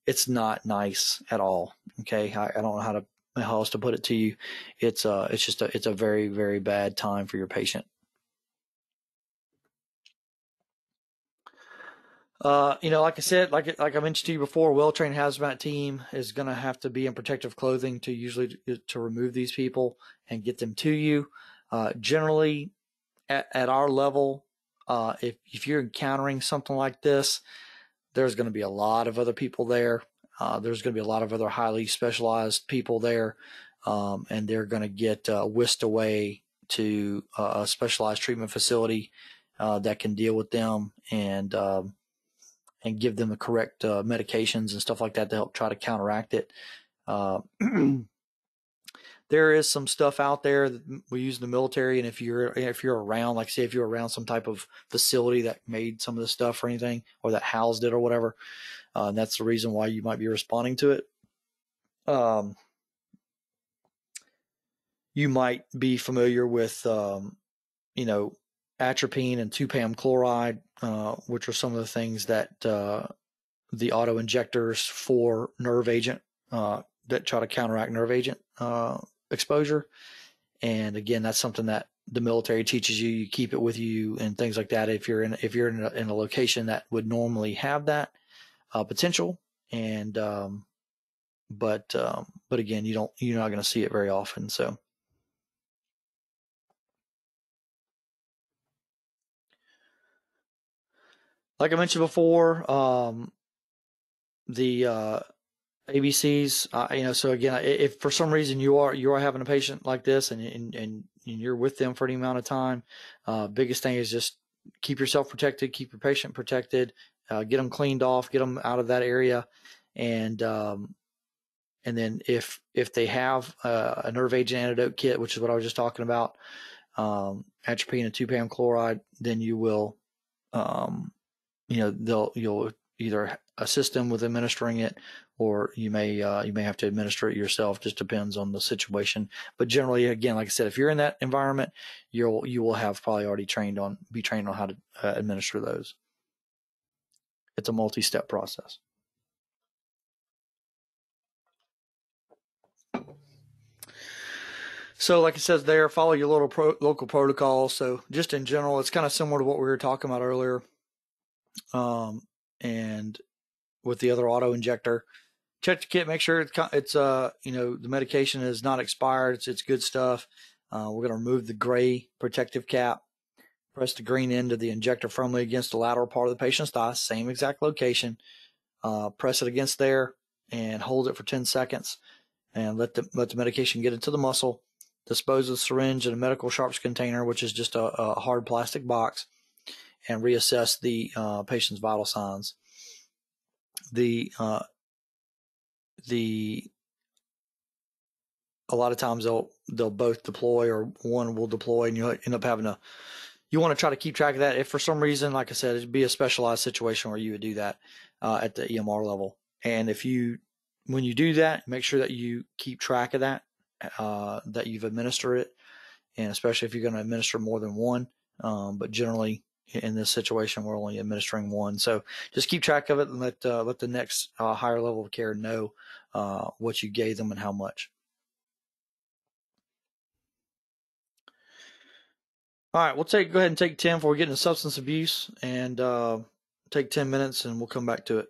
it's not nice at all. Okay, I, I don't know how to how else to put it to you. It's uh it's just a it's a very very bad time for your patient. Uh, you know, like I said, like like I mentioned to you before, well trained hazmat team is going to have to be in protective clothing to usually to remove these people and get them to you. Uh, generally, at, at our level, uh, if if you're encountering something like this, there's going to be a lot of other people there. Uh, there's going to be a lot of other highly specialized people there, um, and they're going to get uh, whisked away to a specialized treatment facility uh, that can deal with them and um, and give them the correct uh, medications and stuff like that to help try to counteract it. Uh, there is some stuff out there that we use in the military, and if you're if you're around, like say if you're around some type of facility that made some of this stuff or anything, or that housed it or whatever, uh, and that's the reason why you might be responding to it. Um, you might be familiar with, um, you know, atropine and 2-PAM chloride, uh, which are some of the things that uh, the auto injectors for nerve agent uh, that try to counteract nerve agent uh, exposure. And again, that's something that the military teaches you. You keep it with you and things like that. If you're in if you're in a, in a location that would normally have that uh, potential, and um, but um, but again, you don't you're not going to see it very often. So. Like I mentioned before, um, the uh, ABCs, uh, you know, so again, if for some reason you are you are having a patient like this and and, and you're with them for any amount of time, uh, biggest thing is just keep yourself protected, keep your patient protected, uh, get them cleaned off, get them out of that area, and um, and then if if they have uh, a nerve agent antidote kit, which is what I was just talking about, um, atropine and 2-PAM chloride, then you will um, you know they'll you'll either assist them with administering it or you may uh, you may have to administer it yourself. Just depends on the situation. But generally again like i said if you're in that environment you'll you will have probably already trained on be trained on how to uh, administer those. It's a multi-step process. So like it says there follow your little pro- local protocol. So just in general it's kind of similar to what we were talking about earlier um, and with the other auto injector. Check the kit, make sure it's, it's uh you know the medication is not expired. It's it's good stuff. Uh, we're going to remove the gray protective cap. Press the green end of the injector firmly against the lateral part of the patient's thigh, same exact location. Uh, press it against there and hold it for 10 seconds and let the let the medication get into the muscle. Dispose of the syringe in a medical sharps container, which is just a, a hard plastic box and reassess the uh, patient's vital signs. The uh, the a lot of times they'll they'll both deploy or one will deploy and you end up having to you want to try to keep track of that. If for some reason like i said it'd be a specialized situation where you would do that uh, at the emr level. And if you when you do that make sure that you keep track of that uh, that you've administered it. And especially if you're going to administer more than one um, but generally in this situation we're only administering one. So just keep track of it and let uh, let the next uh, higher level of care know uh, what you gave them and how much. All right we'll take go ahead and take 10 before we get into substance abuse and uh, take 10 minutes and we'll come back to it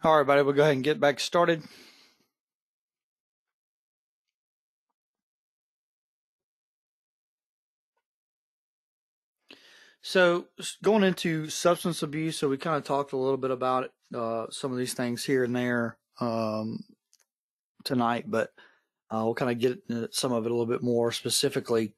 All right, everybody, we'll go ahead and get back started. So, going into substance abuse, so we kind of talked a little bit about uh, some of these things here and there um, tonight, but uh, we'll kind of get some of it a little bit more specifically.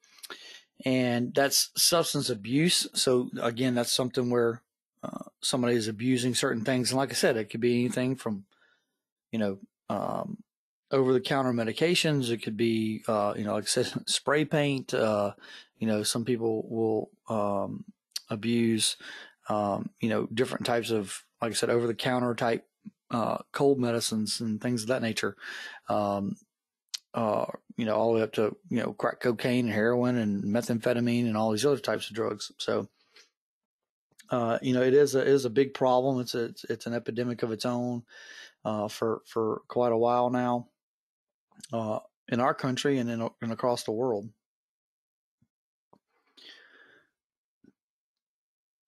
And that's substance abuse. So, again, that's something where uh, somebody is abusing certain things. And like I said, it could be anything from, you know, um, over the counter medications. It could be, uh, you know, like I said, spray paint. Uh, you know, some people will um, abuse, um, you know, different types of, like I said, over the counter type uh, cold medicines and things of that nature. Um, uh, you know, all the way up to, you know, crack cocaine and heroin and methamphetamine and all these other types of drugs. So, uh, you know, it is a it is a big problem. It's a it's, it's an epidemic of its own uh, for for quite a while now uh, in our country and in, and across the world.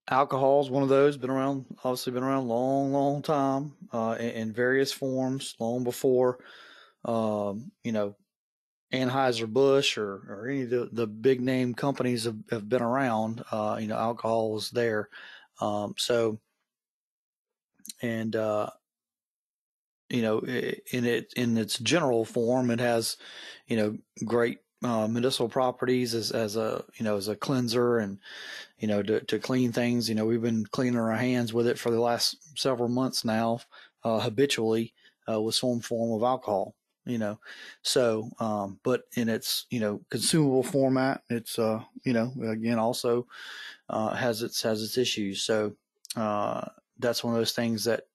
Alcohol is one of those. Been around, obviously, been around a long, long time uh, in, in, various forms, long before um, you know Anheuser Busch or, or any of the, the big name companies have, have been around. Uh, you know, alcohol is there. Um, so, and, uh, you know, in it, in its general form, it has, you know, great, uh, medicinal properties as, as a, you know, as a cleanser and, you know, to, to clean things, you know, we've been cleaning our hands with it for the last several months now, uh, habitually, uh, with some form of alcohol you know? So um but in its you know consumable format it's uh you know again also uh has its has its issues. So uh that's one of those things that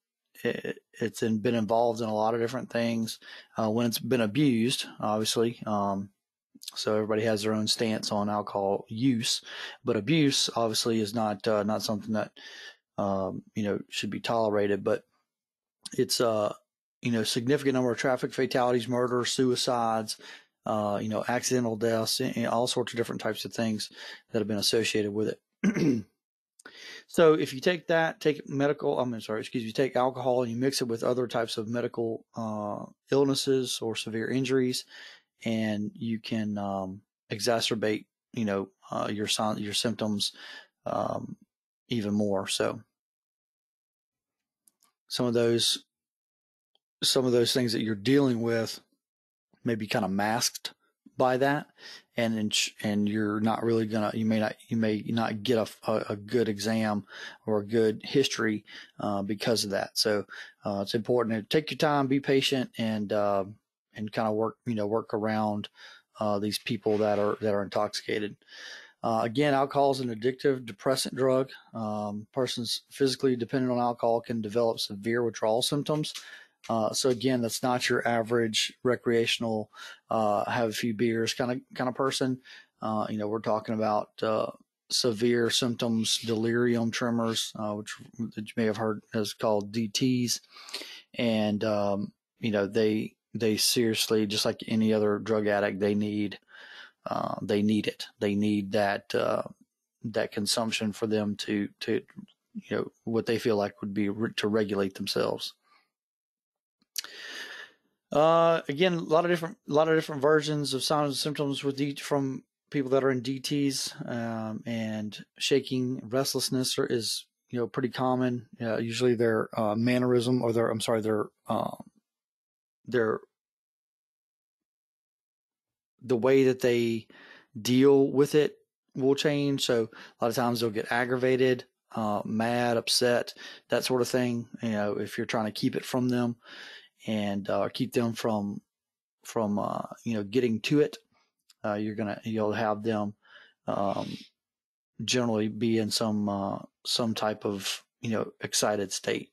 it, it's in, been involved in a lot of different things uh, when it's been abused obviously um so everybody has their own stance on alcohol use but abuse obviously is not uh, not something that um you know should be tolerated but it's uh you know, significant number of traffic fatalities, murders, suicides, uh, you know, accidental deaths, and all sorts of different types of things that have been associated with it. so if you take that, take medical, I'm sorry, excuse me, take alcohol and you mix it with other types of medical uh, illnesses or severe injuries, and you can um, exacerbate, you know, uh, your your symptoms um, even more. So some of those some of those things that you're dealing with may be kind of masked by that and and you're not really gonna you may not you may not get a, a, a good exam or a good history uh, because of that. So uh, it's important to take your time be patient and uh, and kind of work you know work around uh, these people that are that are intoxicated. Uh, again alcohol is an addictive depressant drug. Um, persons physically dependent on alcohol can develop severe withdrawal symptoms uh, so again, that's not your average recreational, uh, have a few beers kind of kind of person. Uh, you know, we're talking about uh, severe symptoms, delirium tremors, uh, which you may have heard is called DTS, and um, you know they they seriously just like any other drug addict, they need they need it. They need that that consumption for them to to you know what they feel like would be re- to regulate themselves. Uh, again, a lot of different, a lot of different versions of signs and symptoms with each from people that are in DTS, um, and shaking, restlessness is you know pretty common. Uh, usually their uh, mannerism or their, I'm sorry, their um, their the way that they deal with it will change. So a lot of times they'll get aggravated, uh, mad, upset, that sort of thing. You know, if you're trying to keep it from them and uh, keep them from from uh, you know getting to it. Uh, you're gonna you'll have them um, generally be in some uh, some type of you know excited state.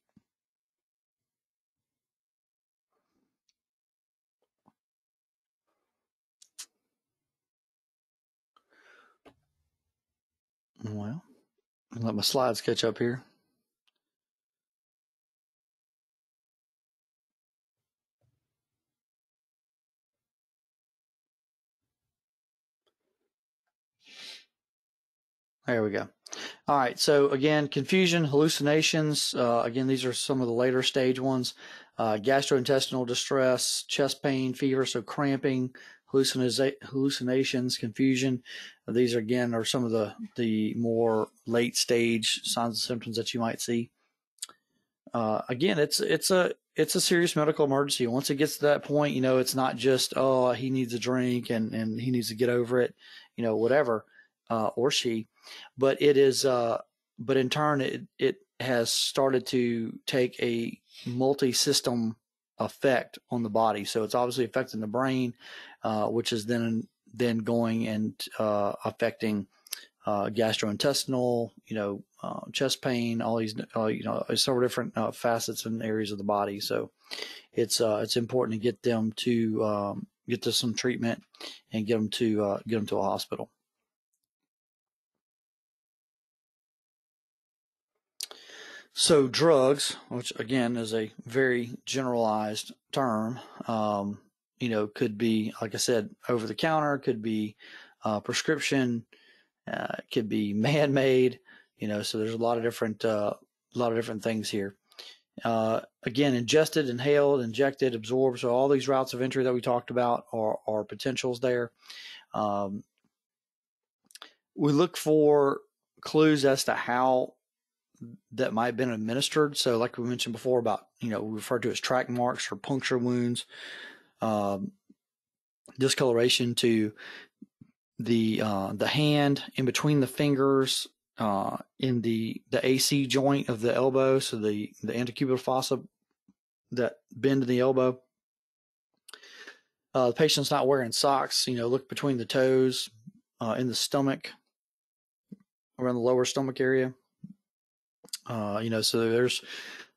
Well, let my slides catch up here. There we go. All right. So again, confusion, hallucinations. Uh, again, these are some of the later stage ones. Uh, gastrointestinal distress, chest pain, fever, so cramping, hallucinations, confusion. These again are some of the the more late stage signs and symptoms that you might see. Uh, again, it's it's a it's a serious medical emergency. Once it gets to that point, you know, it's not just oh he needs a drink and and he needs to get over it, you know, whatever, uh, or she, but it is. Uh, but in turn, it it has started to take a multi-system effect on the body. So it's obviously affecting the brain, uh, which is then then going and uh, affecting uh, gastrointestinal, you know, uh, chest pain, all these, uh, you know, several different uh, facets and areas of the body. So it's it's important to get them to um, get to some treatment and get them to get them to a hospital. So drugs, which again is a very generalized term, um, you know, could be like I said, over the counter, could be uh, prescription, uh, could be man-made, you know. So there's a lot of different, uh, a lot of different things here. Uh, again, ingested, inhaled, injected, absorbed. So all these routes of entry that we talked about are are potentials there. Um, we look for clues as to how that might have been administered. So, like we mentioned before about, you know, we refer to as track marks or puncture wounds, um, discoloration to the uh, the hand in between the fingers, uh, in the the AC joint of the elbow, so the the antecubital fossa that bend in the elbow. Uh, the patient's not wearing socks. You know, look between the toes, uh, in the stomach, around the lower stomach area. Uh, you know, so there's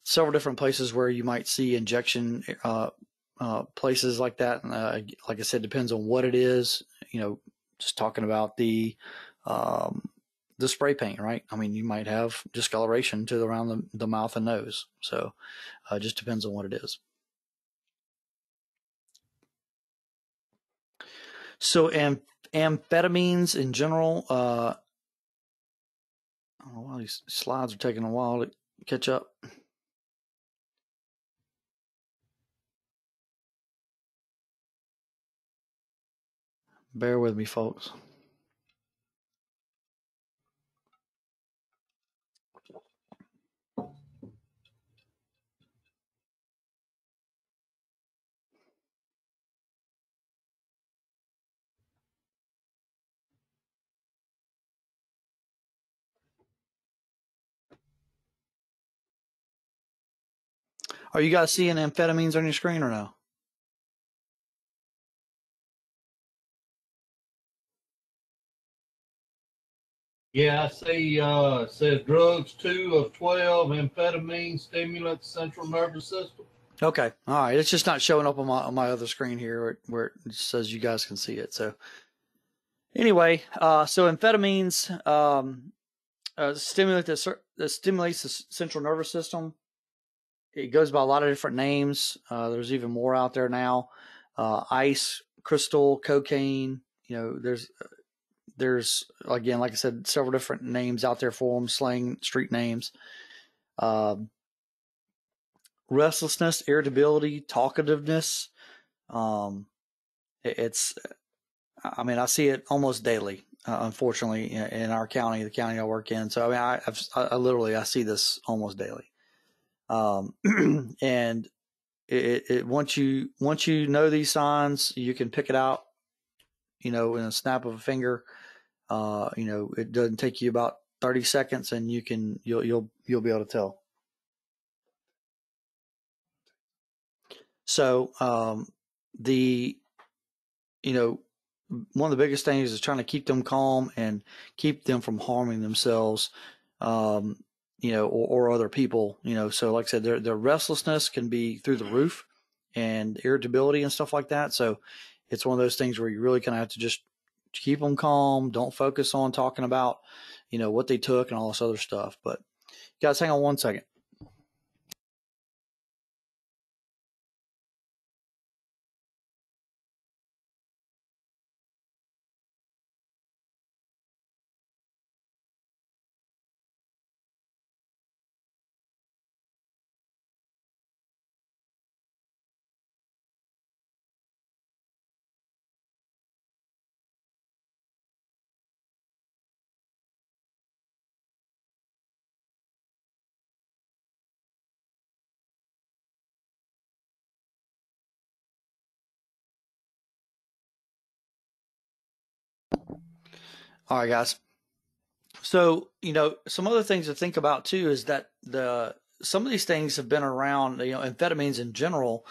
several different places where you might see injection uh, uh, places like that. Uh, like I said, depends on what it is. You know, just talking about the um, the spray paint, right? I mean, you might have discoloration to around the, the mouth and nose. So uh, just depends on what it is. So, am- amphetamines in general, uh, don't know why these slides are taking a while to catch up. Bear with me, folks. Are you guys seeing amphetamines on your screen or no? Yeah, I see. Uh, it says drugs two of twelve, amphetamine, stimulants, central nervous system. Okay, all right. It's just not showing up on my on my other screen here where, where it says you guys can see it. So anyway, uh, so amphetamines um, uh, stimulate the, the stimulates the central nervous system it goes by a lot of different names. Uh, there's even more out there now. Uh, ice, crystal, cocaine. You know, there's there's again, like I said, several different names out there for them, slang street names. Um, restlessness, irritability, talkativeness. Um, it, it's, I mean, I see it almost daily. Uh, unfortunately, in, in, our county, the county I work in. So I mean, I, I've, I literally I see this almost daily. Um, and it, it, once you once you know these signs, you can pick it out. You know, in a snap of a finger. Uh, you know, it doesn't take you about thirty seconds, and you can you'll you'll you'll be able to tell. So um, the you know one of the biggest things is trying to keep them calm and keep them from harming themselves. Um, you know, or, or other people, you know. So, like I said, their their restlessness can be through the roof, and irritability and stuff like that. So, it's one of those things where you really kind of have to just keep them calm. Don't focus on talking about, you know, what they took and all this other stuff. But, guys, hang on one second. All right, guys. So, you know, some other things to think about too is that the some of these things have been around, you know, amphetamines in general,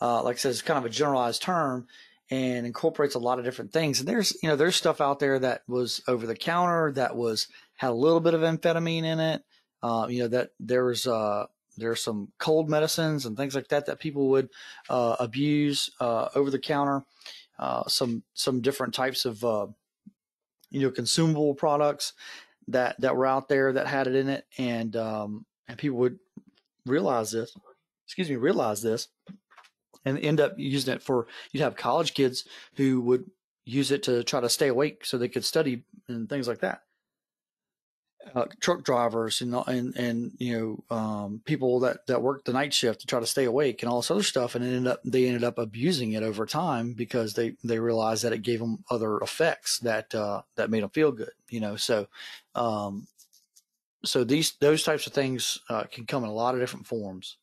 uh, like I said, it's kind of a generalized term and incorporates a lot of different things. And there's, you know, there's stuff out there that was over the counter that was had a little bit of amphetamine in it. Uh, you know, that there's uh there's some cold medicines and things like that that people would uh, abuse uh, over the counter. Uh, some some different types of uh, you know consumable products that that were out there that had it in it, and um, and people would realize this. Excuse me, realize this, and end up using it for. You'd have college kids who would use it to try to stay awake so they could study and things like that uh, truck drivers and and and you know um, people that that work the night shift to try to stay awake and all this other stuff, and ended up they ended up abusing it over time because they they realized that it gave them other effects that uh, that made them feel good. You know, so um, so these those types of things uh, can come in a lot of different forms.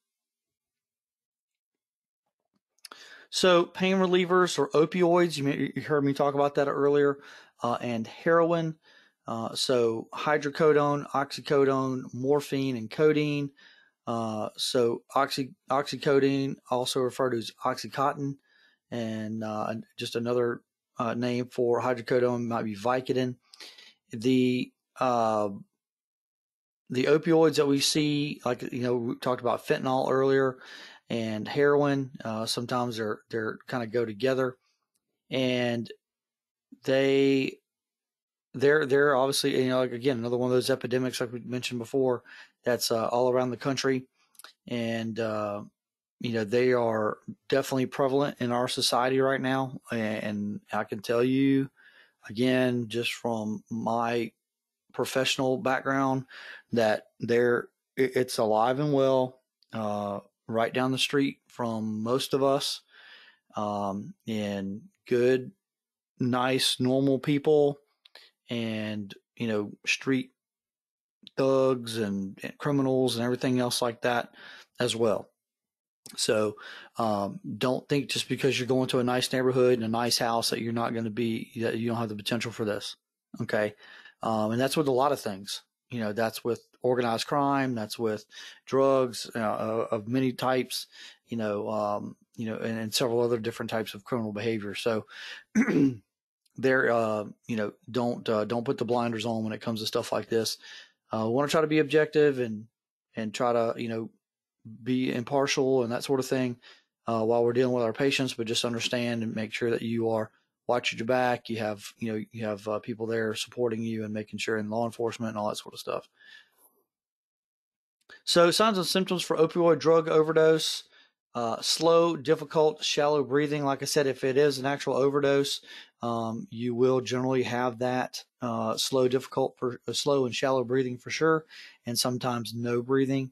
So pain relievers or opioids, you, you heard me talk about that earlier, uh, and heroin. Uh, so hydrocodone, oxycodone, morphine, and codeine. Uh, so oxy, oxycodone, also referred to as oxycontin, and uh, just another uh, name for hydrocodone might be Vicodin. The uh, the opioids that we see, like you know, we talked about fentanyl earlier, and heroin. Uh, sometimes they're they're kind of go together, and they they're they're obviously you know like again another one of those epidemics like we mentioned before that's uh, all around the country. And uh, you know they are definitely prevalent in our society right now. And i can tell you again just from my professional background that they're it's alive and well uh, right down the street from most of us um, and good nice normal people and you know street thugs and, and criminals and everything else like that as well. So um, don't think just because you're going to a nice neighborhood and a nice house that you're not going to be that you don't have the potential for this. Okay, um, and that's with a lot of things. You know, that's with organized crime. That's with drugs uh, of many types. You know, um, you know, and, and, several other different types of criminal behavior. So there, uh, you know, don't uh, don't put the blinders on when it comes to stuff like this. Uh, want to try to be objective and and try to you know be impartial and that sort of thing uh, while we're dealing with our patients, but just understand and make sure that you are watching your back. You have you know you have uh, people there supporting you and making sure in law enforcement and all that sort of stuff. So signs and symptoms for opioid drug overdose. Uh, slow, difficult, shallow breathing. Like I said, if it is an actual overdose, um, you will generally have that uh, slow, difficult, uh, slow and shallow breathing for sure, and sometimes no breathing,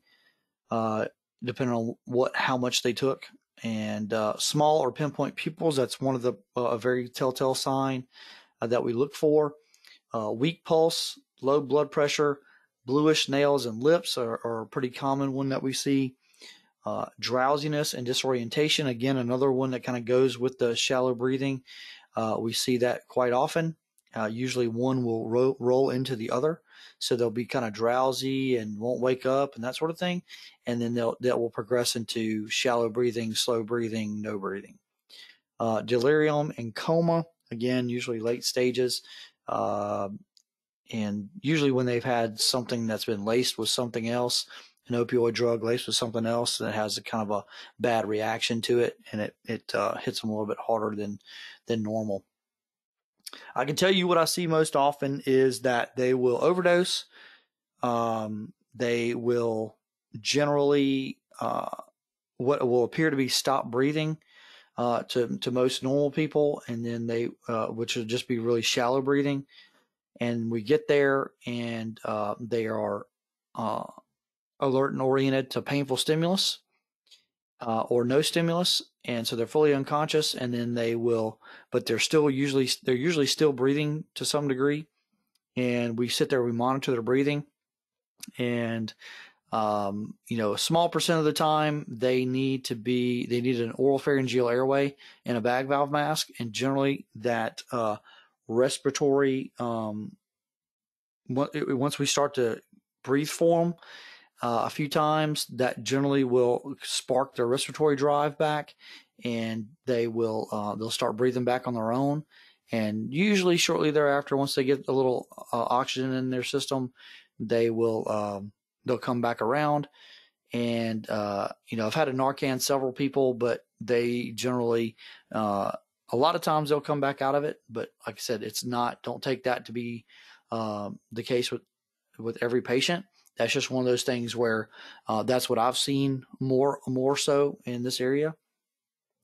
uh, depending on what how much they took. And uh, small or pinpoint pupils. That's one of the uh, a very telltale sign that we look for. weak pulse, low blood pressure, bluish nails and lips are, are a pretty common one that we see. Uh, drowsiness and disorientation, again, another one that kind of goes with the shallow breathing. Uh, we see that quite often. Uh, usually one will ro- roll into the other. So they'll be kind of drowsy and won't wake up and that sort of thing. And then they'll, that will progress into shallow breathing, slow breathing, no breathing. Uh, delirium and coma, again, usually late stages. Uh, and usually when they've had something that's been laced with something else, an opioid drug laced with something else that has a kind of a bad reaction to it, and it it uh, hits them a little bit harder than than normal. I can tell you what I see most often is that they will overdose. Um, they will generally uh, what will appear to be stop breathing uh, to to most normal people, and then they uh, which will just be really shallow breathing. And we get there, and uh, they are uh, alert and oriented to painful stimulus uh, or no stimulus, and so they're fully unconscious, and then they will, but they're still usually they're usually still breathing to some degree, and we sit there, we monitor their breathing, and um, you know, a small percent of the time they need to be they need an oral pharyngeal airway and a bag valve mask, and generally that uh, respiratory um, once we start to breathe for them uh, a few times, that generally will spark their respiratory drive back, and they will uh, they'll start breathing back on their own. And usually, shortly thereafter, once they get a little uh, oxygen in their system, they will um, they'll come back around. And uh, you know, I've had a Narcan several people, but they generally uh, a lot of times they'll come back out of it. But like I said, it's not. Don't take that to be um, the case with with every patient. That's just one of those things where uh, that's what I've seen more more so in this area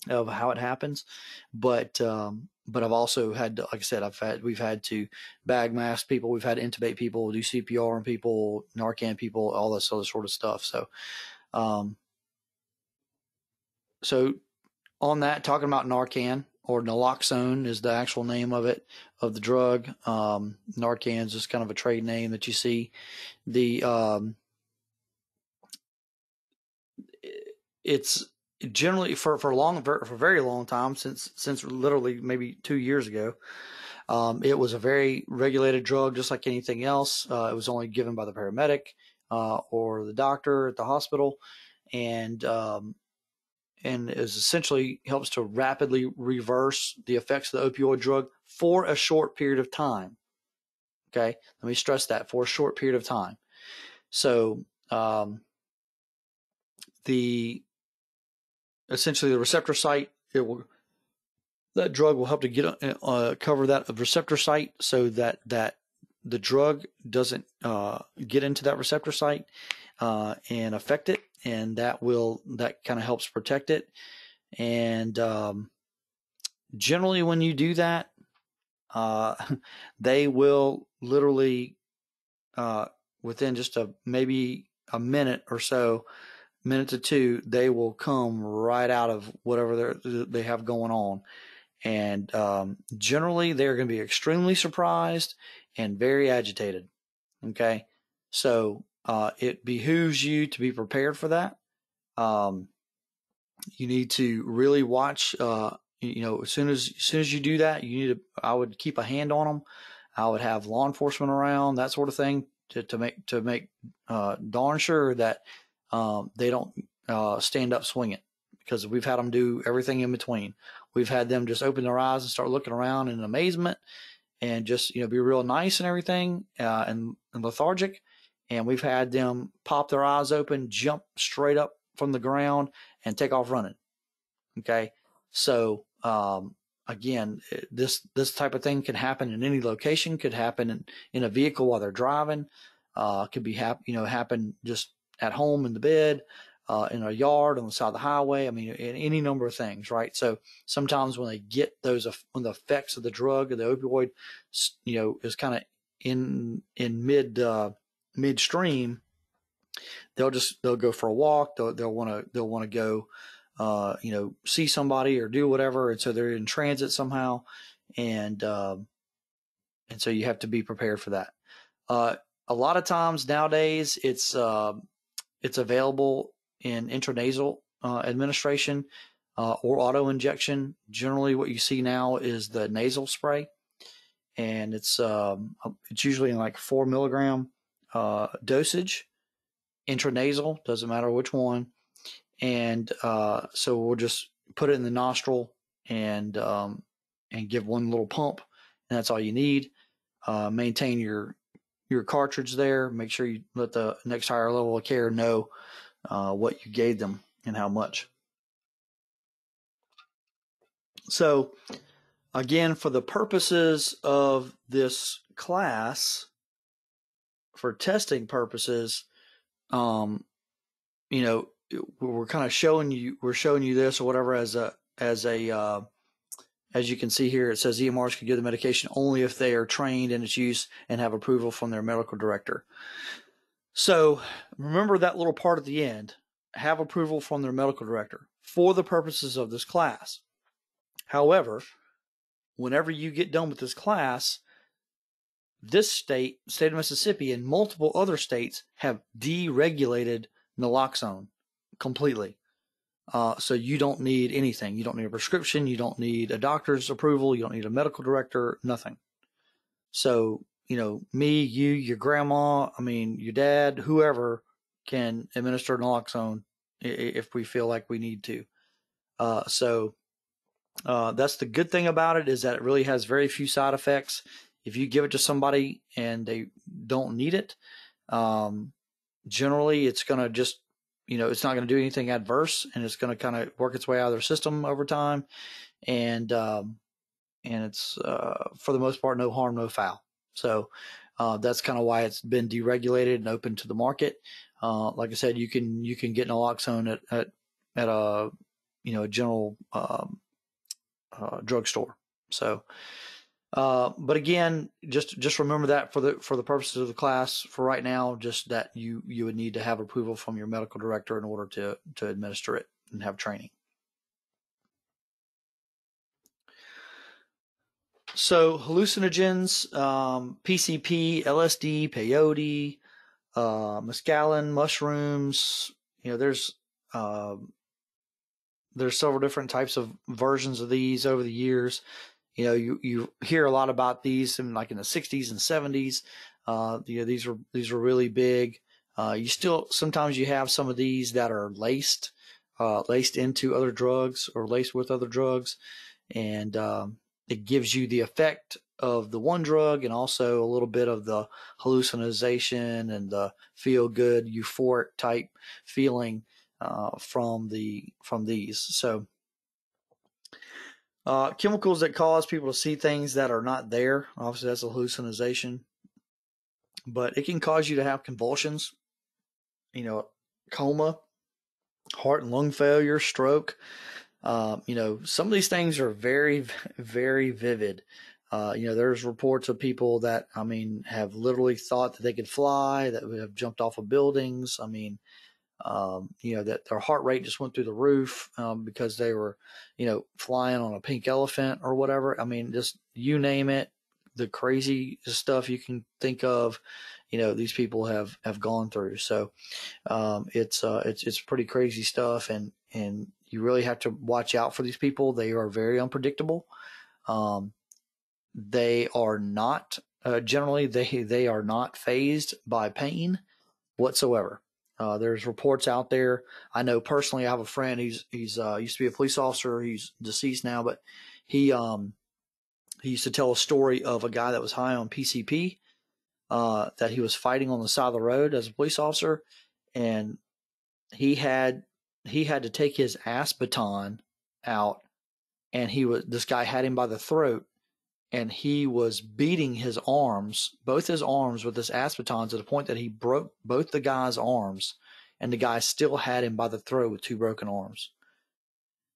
of how it happens. But um, but I've also had, to, like I said, I've had we've had to bag mask people, we've had to intubate people, do CPR on people, Narcan people, all this other sort of stuff. So, um, so on that, talking about Narcan or naloxone is the actual name of it of the drug. Um, Narcan is just kind of a trade name that you see. The um, it's generally for for a long for a very long time since since literally maybe two years ago. Um, it was a very regulated drug, just like anything else. Uh, it was only given by the paramedic uh, or the doctor at the hospital, and um, and is essentially helps to rapidly reverse the effects of the opioid drug for a short period of time. Okay, let me stress that for a short period of time. So um, the essentially the receptor site it will that drug will help to get uh, cover that receptor site so that that the drug doesn't uh, get into that receptor site uh, and affect it and that will that kind of helps protect it and um, generally when you do that uh, they will literally uh, within just a maybe a minute or so minute to two, they will come right out of whatever they have going on. And um, generally, they're going to be extremely surprised and very agitated. Okay. So uh, it behooves you to be prepared for that. Um, you need to really watch. Uh, you know, as soon as as soon as you do that, you need to. I would keep a hand on them. I would have law enforcement around, that sort of thing, to, to make to make uh, darn sure that um, they don't uh, stand up swinging because we've had them do everything in between. We've had them just open their eyes and start looking around in amazement and just you know be real nice and everything uh, and, and lethargic. And we've had them pop their eyes open, jump straight up from the ground, and take off running. Okay, so um, again, this this type of thing can happen in any location. Could happen in, in a vehicle while they're driving. Uh, could be hap- you know happen just at home in the bed, uh, in a yard on the side of the highway. I mean, in any number of things, right? So sometimes when they get those, when the effects of the drug or the opioid, you know, is kind of in in mid uh, midstream, they'll just they'll go for a walk. They'll they'll want to they'll want to go, uh, you know, see somebody or do whatever, and so they're in transit somehow, and um, and so you have to be prepared for that. Uh, a lot of times nowadays, it's uh, it's available in intranasal uh, administration uh, or auto injection. Generally, what you see now is the nasal spray, and it's um, it's usually in like four milligram uh, dosage. Intranasal doesn't matter which one, and uh, so we'll just put it in the nostril and um, and give one little pump, and that's all you need. Uh, maintain your your cartridge there. Make sure you let the next higher level of care know uh, what you gave them and how much. So, again, for the purposes of this class, for testing purposes, um, you know, we're kind of showing you we're showing you this or whatever as a as a uh, as you can see here, it says EMRs can give the medication only if they are trained in its use and have approval from their medical director. So remember that little part at the end have approval from their medical director for the purposes of this class. However, whenever you get done with this class, this state, state of Mississippi, and multiple other states have deregulated naloxone completely. Uh, so you don't need anything. You don't need a prescription. You don't need a doctor's approval. You don't need a medical director. Nothing. So you know, me, you, your grandma, I mean, your dad, whoever can administer naloxone if we feel like we need to. Uh, so uh, that's the good thing about it is that it really has very few side effects. If you give it to somebody and they don't need it, um, generally it's going to just, you know, it's not going to do anything adverse and it's going to kind of work its way out of their system over time. And, um, and it's, uh, for the most part, no harm, no foul. So, uh, that's kind of why it's been deregulated and open to the market. Uh, like I said, you can, you can get naloxone at, at, at a, you know, a general, um, uh, drugstore. So, uh, but again, just just remember that for the for the purposes of the class for right now, just that you you would need to have approval from your medical director in order to to administer it and have training. So hallucinogens, um, PCP, LSD, peyote, uh, mescaline, mushrooms. You know, there's uh, there's several different types of versions of these over the years. You know, you, you hear a lot about these in like in the 60s and 70s. Uh, you know, these are these are really big. Uh, you still sometimes you have some of these that are laced, uh, laced into other drugs or laced with other drugs, and um, it gives you the effect of the one drug and also a little bit of the hallucination and the feel good euphoric type feeling uh, from the from these. So uh, chemicals that cause people to see things that are not there. Obviously, that's a hallucination, but it can cause you to have convulsions. You know, coma, heart and lung failure, stroke. Uh, you know, some of these things are very, very vivid. Uh, you know, there's reports of people that, I mean, have literally thought that they could fly, that have jumped off of buildings. I mean, um, you know that their heart rate just went through the roof um, because they were you know flying on a pink elephant or whatever. I mean just you name it the crazy stuff you can think of you know these people have have gone through. So um, it's uh, it's it's pretty crazy stuff and and you really have to watch out for these people. They are very unpredictable. Um, they are not uh, generally they they are not fazed by pain whatsoever uh, there's reports out there. I know personally, I have a friend. He's he's uh, used to be a police officer. He's deceased now, but he um he used to tell a story of a guy that was high on PCP, uh, that he was fighting on the side of the road as a police officer, and he had he had to take his ASP baton out, and he was this guy had him by the throat, and he was beating his arms, both his arms with this baton to the point that he broke both the guy's arms, and the guy still had him by the throat with two broken arms.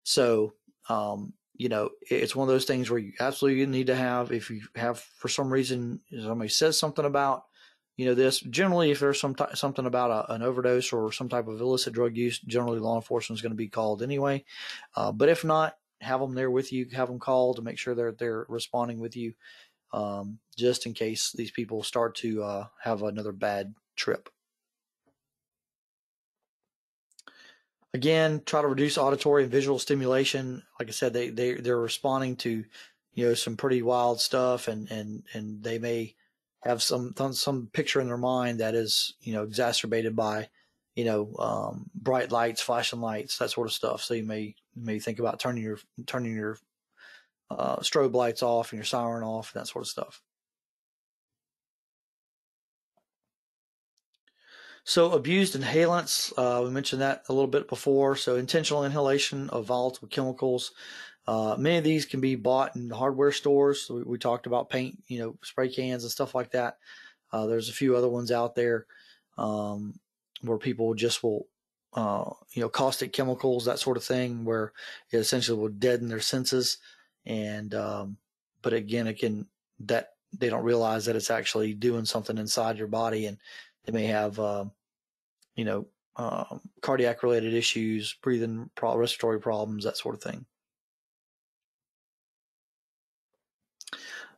So, um, you know, it's one of those things where you absolutely need to have, if you have for some reason somebody says something about, you know, this. Generally, if there's some t- something about a, an overdose or some type of illicit drug use, generally law enforcement is going to be called anyway. Uh, but if not, have them there with you, have them call to make sure they're they're responding with you, um, just in case these people start to uh, have another bad trip. Again, try to reduce auditory and visual stimulation. Like I said, they they they're responding to you know some pretty wild stuff, and and and they may have some some picture in their mind that is you know exacerbated by you know, um, bright lights, flashing lights, that sort of stuff. So you may you may think about turning your turning your uh, strobe lights off and your siren off, and that sort of stuff. So abused inhalants, uh, we mentioned that a little bit before. So intentional inhalation of volatile chemicals. Uh, many of these can be bought in hardware stores. We, we, talked about paint, you know, spray cans and stuff like that. Uh, there's a few other ones out there. Um, where people just will, uh, you know, caustic chemicals, that sort of thing, where it essentially will deaden their senses. And, um, but again, it can, that they don't realize that it's actually doing something inside your body and they may have, um, you know, um, cardiac related issues, breathing, respiratory problems, that sort of thing.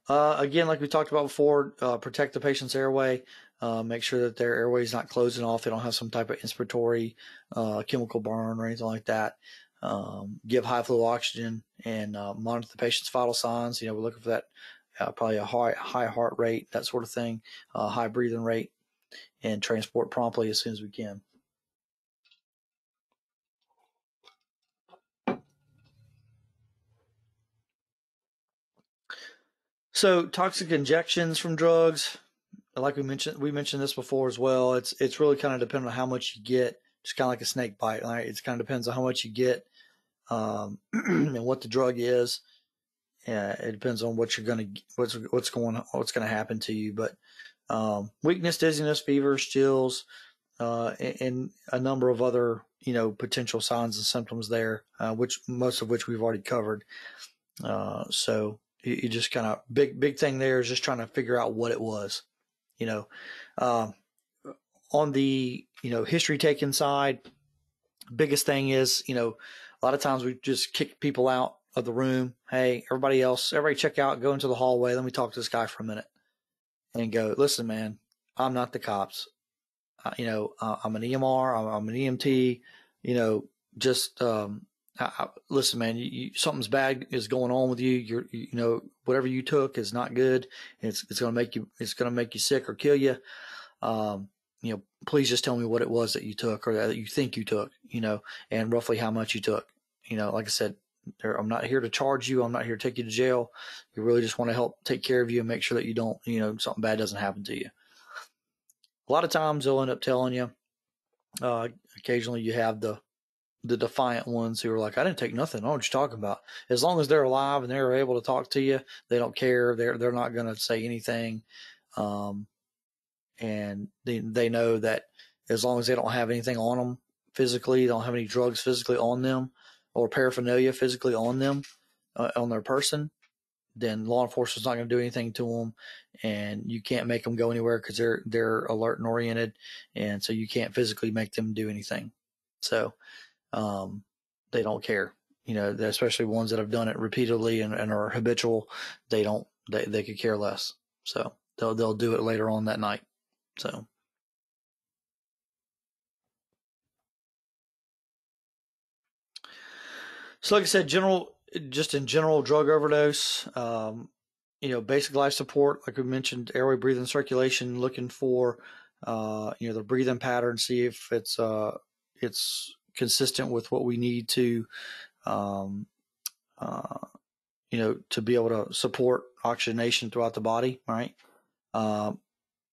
Uh, again, like we talked about before, uh, protect the patient's airway. Uh, make sure that their airway is not closing off. They don't have some type of inspiratory uh, chemical burn or anything like that. Um, give high flow oxygen and uh, monitor the patient's vital signs. You know, we're looking for that uh, probably a high high heart rate, that sort of thing, uh, high breathing rate, and transport promptly as soon as we can. So toxic injections from drugs, like we mentioned, we mentioned this before as well. It's it's really kind of dependent on how much you get. Just kind of like a snake bite. Right? It kind of depends on how much you get um, and what the drug is. Yeah, it depends on what you're gonna what's what's going what's gonna happen to you. But um, weakness, dizziness, fever, chills, uh, and, and, a number of other you know potential signs and symptoms there, uh, which most of which we've already covered. Uh, so you, you just kind of big big thing there is just trying to figure out what it was. You know, um, on the you know history taking side, biggest thing is you know a lot of times we just kick people out of the room. Hey, everybody else, everybody check out, go into the hallway. Let me talk to this guy for a minute and go, listen, man, I'm not the cops. Uh, you know, uh, I'm an EMR, I'm, I'm, an EMT, you know, just, um, I, listen, man, you, you, something's bad is going on with you. You're, you know, whatever you took is not good. It's, it's going to make you, it's going to make you sick or kill you. Um, you know, please just tell me what it was that you took or that you think you took, you know, and roughly how much you took. You know, like I said, I'm not here to charge you. I'm not here to take you to jail. You really just want to help take care of you and make sure that you don't, you know, something bad doesn't happen to you. A lot of times they'll end up telling you. Uh, occasionally you have the the defiant ones who are like, I didn't take nothing. I don't know what you're talking about. As long as they're alive and they're able to talk to you, they don't care. They're they're not going to say anything. Um, and they they know that as long as they don't have anything on them physically, they don't have any drugs physically on them, or paraphernalia physically on them, uh, on their person, then law enforcement's not going to do anything to them, and you can't make them go anywhere because they're they're alert and oriented, and so you can't physically make them do anything. So, um, they don't care. You know, especially ones that have done it repeatedly and, and are habitual. They don't. They they could care less. So they'll they'll do it later on that night. So. So, like I said, general, just in general, drug overdose, um, you know, basic life support, like we mentioned, airway, breathing, circulation, looking for, uh, you know, the breathing pattern, see if it's, uh, it's consistent with what we need to, um, uh, you know, to be able to support oxygenation throughout the body, right? Um,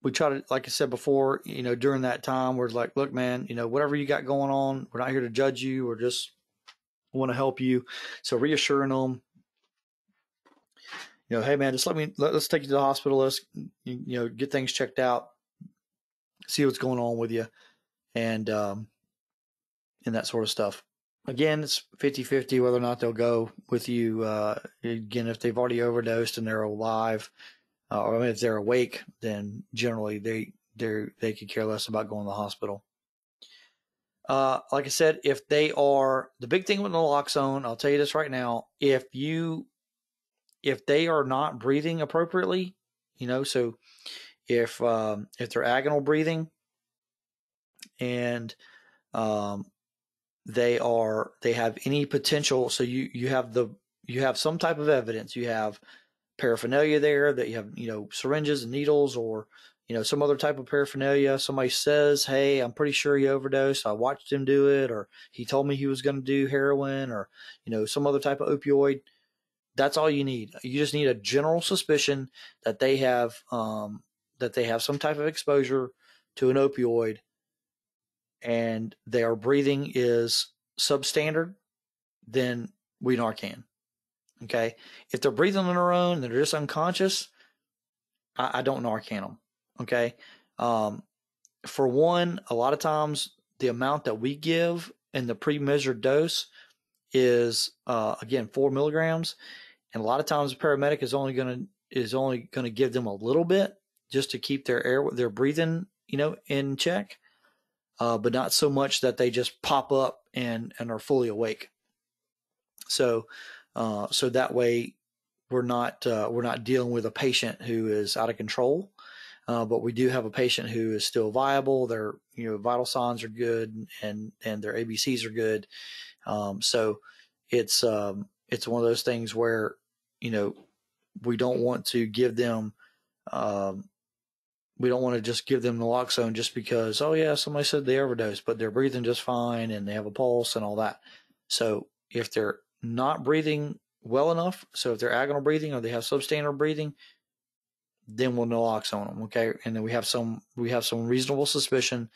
we try to, like I said before, you know, during that time, we're like, look, man, you know, whatever you got going on, we're not here to judge you. We're just want to help you. So reassuring them, you know, hey man, just let me let, us take you to the hospital. Let's you, you, know get things checked out, see what's going on with you, and um, and that sort of stuff. Again, it's 50-50 whether or not they'll go with you. Uh, again, if they've already overdosed and they're alive, uh, or if they're awake, then generally they they they could care less about going to the hospital. Uh, like I said, if they are the big thing with naloxone, I'll tell you this right now: if you if they are not breathing appropriately, you know, so if um, if they're agonal breathing and um, they are they have any potential, so you you have the you have some type of evidence, you have paraphernalia there that you have you know syringes and needles or you know, some other type of paraphernalia. Somebody says, Hey, I'm pretty sure he overdosed. I watched him do it, or he told me he was going to do heroin, or, you know, some other type of opioid. That's all you need. You just need a general suspicion that they have, um, that they have some type of exposure to an opioid and their breathing is substandard, then we Narcan. Okay. If they're breathing on their own, they're just unconscious, I, I don't Narcan them. Okay. Um, for one, a lot of times the amount that we give in the pre-measured dose is uh, again four milligrams, and a lot of times the paramedic is only going to is only going to give them a little bit just to keep their air their breathing you know in check, uh, but not so much that they just pop up and and are fully awake. So uh, so that way we're not uh, we're not dealing with a patient who is out of control uh, but we do have a patient who is still viable. Their you know vital signs are good and and their ABCs are good. Um, so it's um, it's one of those things where you know we don't want to give them, um, we don't want to just give them naloxone just because, oh yeah, somebody said they overdosed, but they're breathing just fine and they have a pulse and all that. So if they're not breathing well enough, so if they're agonal breathing or they have substandard breathing, then we'll naloxone them. Okay, and then we have some we have some reasonable suspicion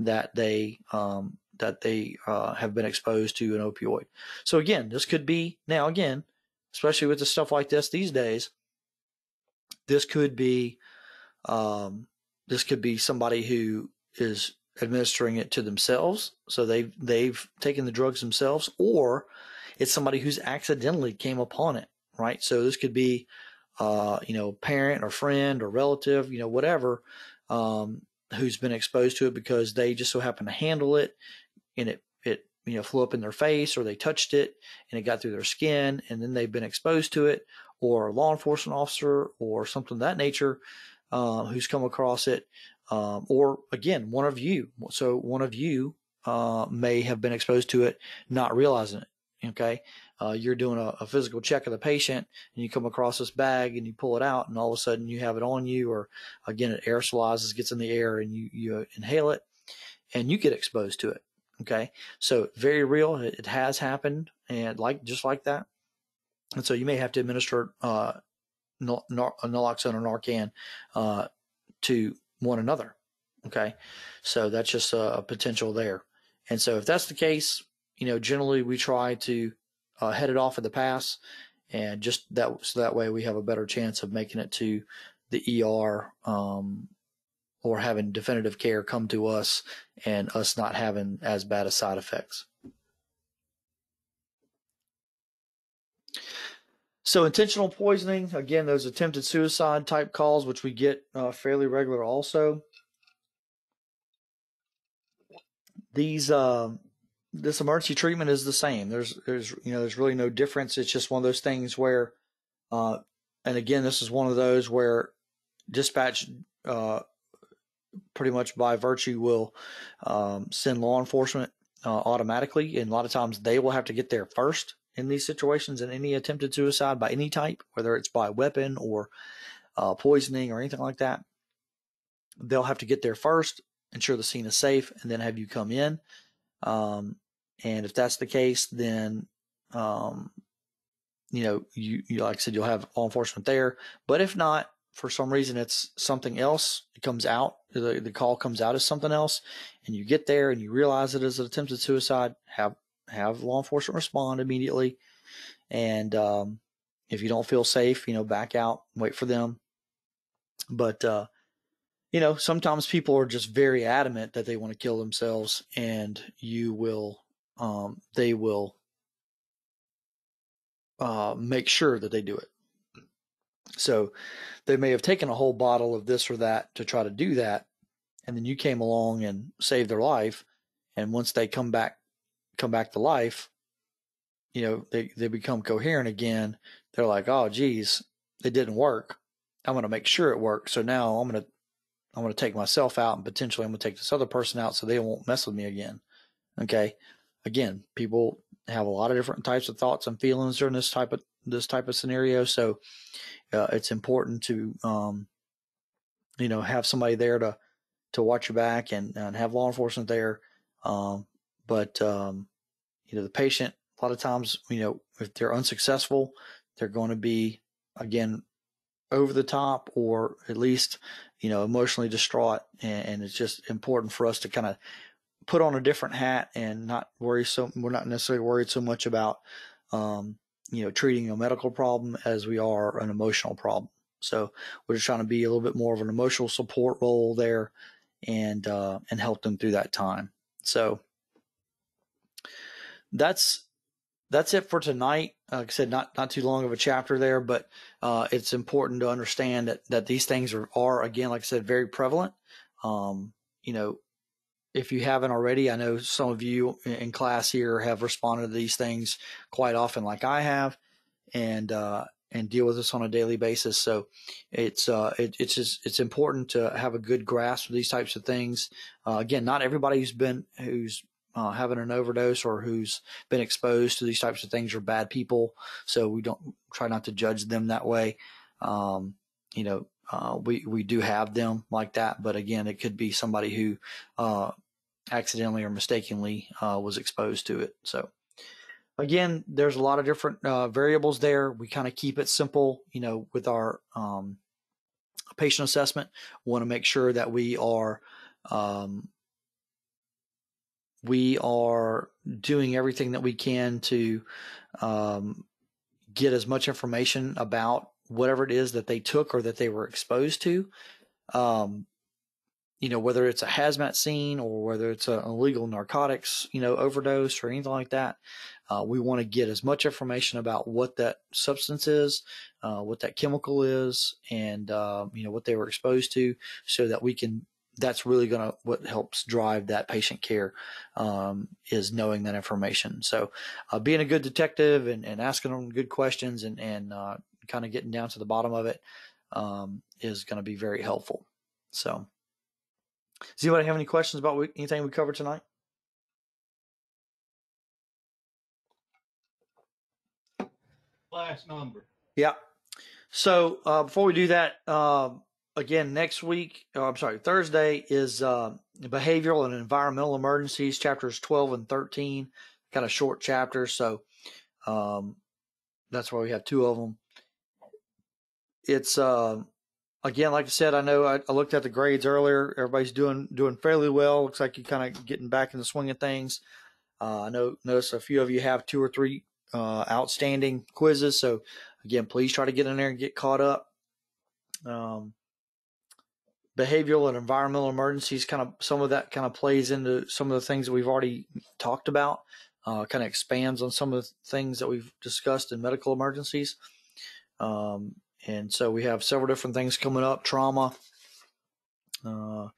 that they um, that they uh, have been exposed to an opioid. So again, this could be now again, especially with the stuff like this these days. This could be um, this could be somebody who is administering it to themselves, so they've they've taken the drugs themselves, or it's somebody who's accidentally came upon it. Right. So this could be uh, you know, parent or friend or relative, you know, whatever, um, who's been exposed to it because they just so happen to handle it and it, it, you know, flew up in their face or they touched it and it got through their skin and then they've been exposed to it or a law enforcement officer or something of that nature, uh, who's come across it. Um, or again, one of you. So one of you, uh, may have been exposed to it, not realizing it. Okay uh, you're doing a, a, physical check of the patient and you come across this bag and you pull it out and all of a sudden you have it on you or again it aerosolizes gets in the air and you you inhale it and you get exposed to it okay so very real it, it has happened and like just like that and so you may have to administer uh, naloxone or narcan uh, to one another okay so that's just a, a potential there and so if that's the case you know generally we try to uh, it off at the pass, and just that so that way we have a better chance of making it to the ER um, or having definitive care come to us and us not having as bad of side effects. So intentional poisoning, again, those attempted suicide type calls, which we get uh, fairly regular also. These uh, this emergency treatment is the same. There's there's you know there's really no difference. It's just one of those things where, uh, and again, this is one of those where dispatch uh, pretty much by virtue will um, send law enforcement uh, automatically, and a lot of times they will have to get there first in these situations. In any attempted suicide by any type, whether it's by weapon or uh, poisoning or anything like that, they'll have to get there first, ensure the scene is safe, and then have you come in. Um, and if that's the case, then, um, you know, you, you, like I said, you'll have law enforcement there. But if not, for some reason it's something else, it comes out, the, the call comes out as something else, and you get there and you realize it is an attempted suicide, have, have law enforcement respond immediately. And, um, if you don't feel safe, you know, back out, wait for them. But, uh, you know, sometimes people are just very adamant that they want to kill themselves, and you will um, they will uh, make sure that they do it. So they may have taken a whole bottle of this or that to try to do that, and then you came along and saved their life. And once they come back, come back to life, you know they they become coherent again. They're like, oh, geez, it didn't work. I'm going to make sure it works. So now I'm going to I'm going to take myself out and potentially I'm going to take this other person out so they won't mess with me again. Okay again, people have a lot of different types of thoughts and feelings during this type of this type of scenario. So uh, it's important to um, you know have somebody there to to watch your back and, and have law enforcement there. Um, but um, you know the patient a lot of times you know if they're unsuccessful, they're going to be again over the top or at least you know emotionally distraught and, and it's just important for us to kind of put on a different hat and not worry so we're not necessarily worried so much about um, you know treating a medical problem as we are an emotional problem. So we're just trying to be a little bit more of an emotional support role there and uh, and help them through that time. So that's that's it for tonight like i said not not too long of a chapter there but uh, it's important to understand that that these things are, are again like i said very prevalent um, you know if you haven't already, I know some of you in class here have responded to these things quite often, like I have, and uh, and deal with this on a daily basis. So it's uh, it, it's just it's important to have a good grasp of these types of things. Uh, again, not everybody who's been who's uh, having an overdose or who's been exposed to these types of things are bad people. So we don't try not to judge them that way. Um, you know, uh, we we do have them like that, but again, it could be somebody who uh, accidentally or mistakenly uh, was exposed to it. So again, there's a lot of different uh, variables there. We kind of keep it simple, you know, with our um, patient assessment. Want to make sure that we are um, we are doing everything that we can to um, get as much information about whatever it is that they took or that they were exposed to. Um, you know, whether it's a hazmat scene or whether it's an illegal narcotics, you know, overdose or anything like that. Uh, we want to get as much information about what that substance is, uh, what that chemical is, and uh, you know what they were exposed to, so that we can. That's really going to what helps drive that patient care um, is knowing that information. So, uh, being a good detective and, and asking them good questions and and uh, kind of getting down to the bottom of it um, is going to be very helpful. So, does anybody have any questions about we, anything we covered tonight? Last number. Yeah. So uh, before we do that, um, again, next week, oh, I'm sorry, Thursday is uh, behavioral and environmental emergencies, chapters 12 and 13, kind of short chapters. So um, that's why we have two of them. It's uh, again, like I said, I know I, I, looked at the grades earlier. Everybody's doing doing fairly well. Looks like you're kind of getting back in the swing of things. Uh, I know notice a few of you have two or three uh, outstanding quizzes. So again, please try to get in there and get caught up. Um, behavioral and environmental emergencies kind of some of that kind of plays into some of the things that we've already talked about. Uh, kind of expands on some of the things that we've discussed in medical emergencies. Um, and so we have several different things coming up trauma, uh,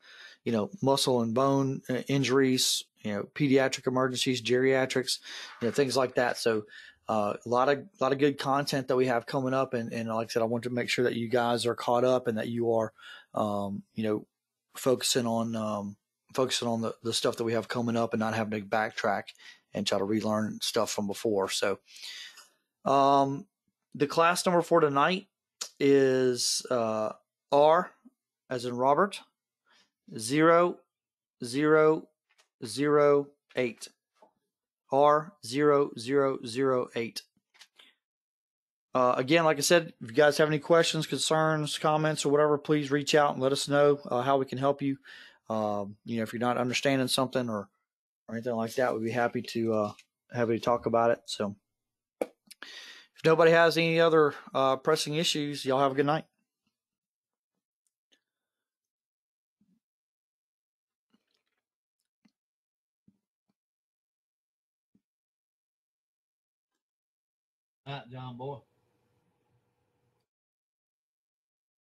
you know, muscle and bone uh, injuries, you know, pediatric emergencies, geriatrics, you know, things like that. So, uh, a lot of a lot of good content that we have coming up, and, and like I said, I want to make sure that you guys are caught up and that you are, um, you know, focusing on um, focusing on the, the stuff that we have coming up and not having to backtrack and try to relearn stuff from before. So, um, the class number for tonight is uh, R, as in Robert, zero zero zero eight. R zero zero zero eight. Uh, again, like I said, if you guys have any questions, concerns, comments, or whatever, please reach out and let us know uh, how we can help you. Um, you know, if you're not understanding something or or anything like that, we'd be happy to uh, happy to talk about it. So, if nobody has any other uh, pressing issues, y'all have a good night. All right, John boy.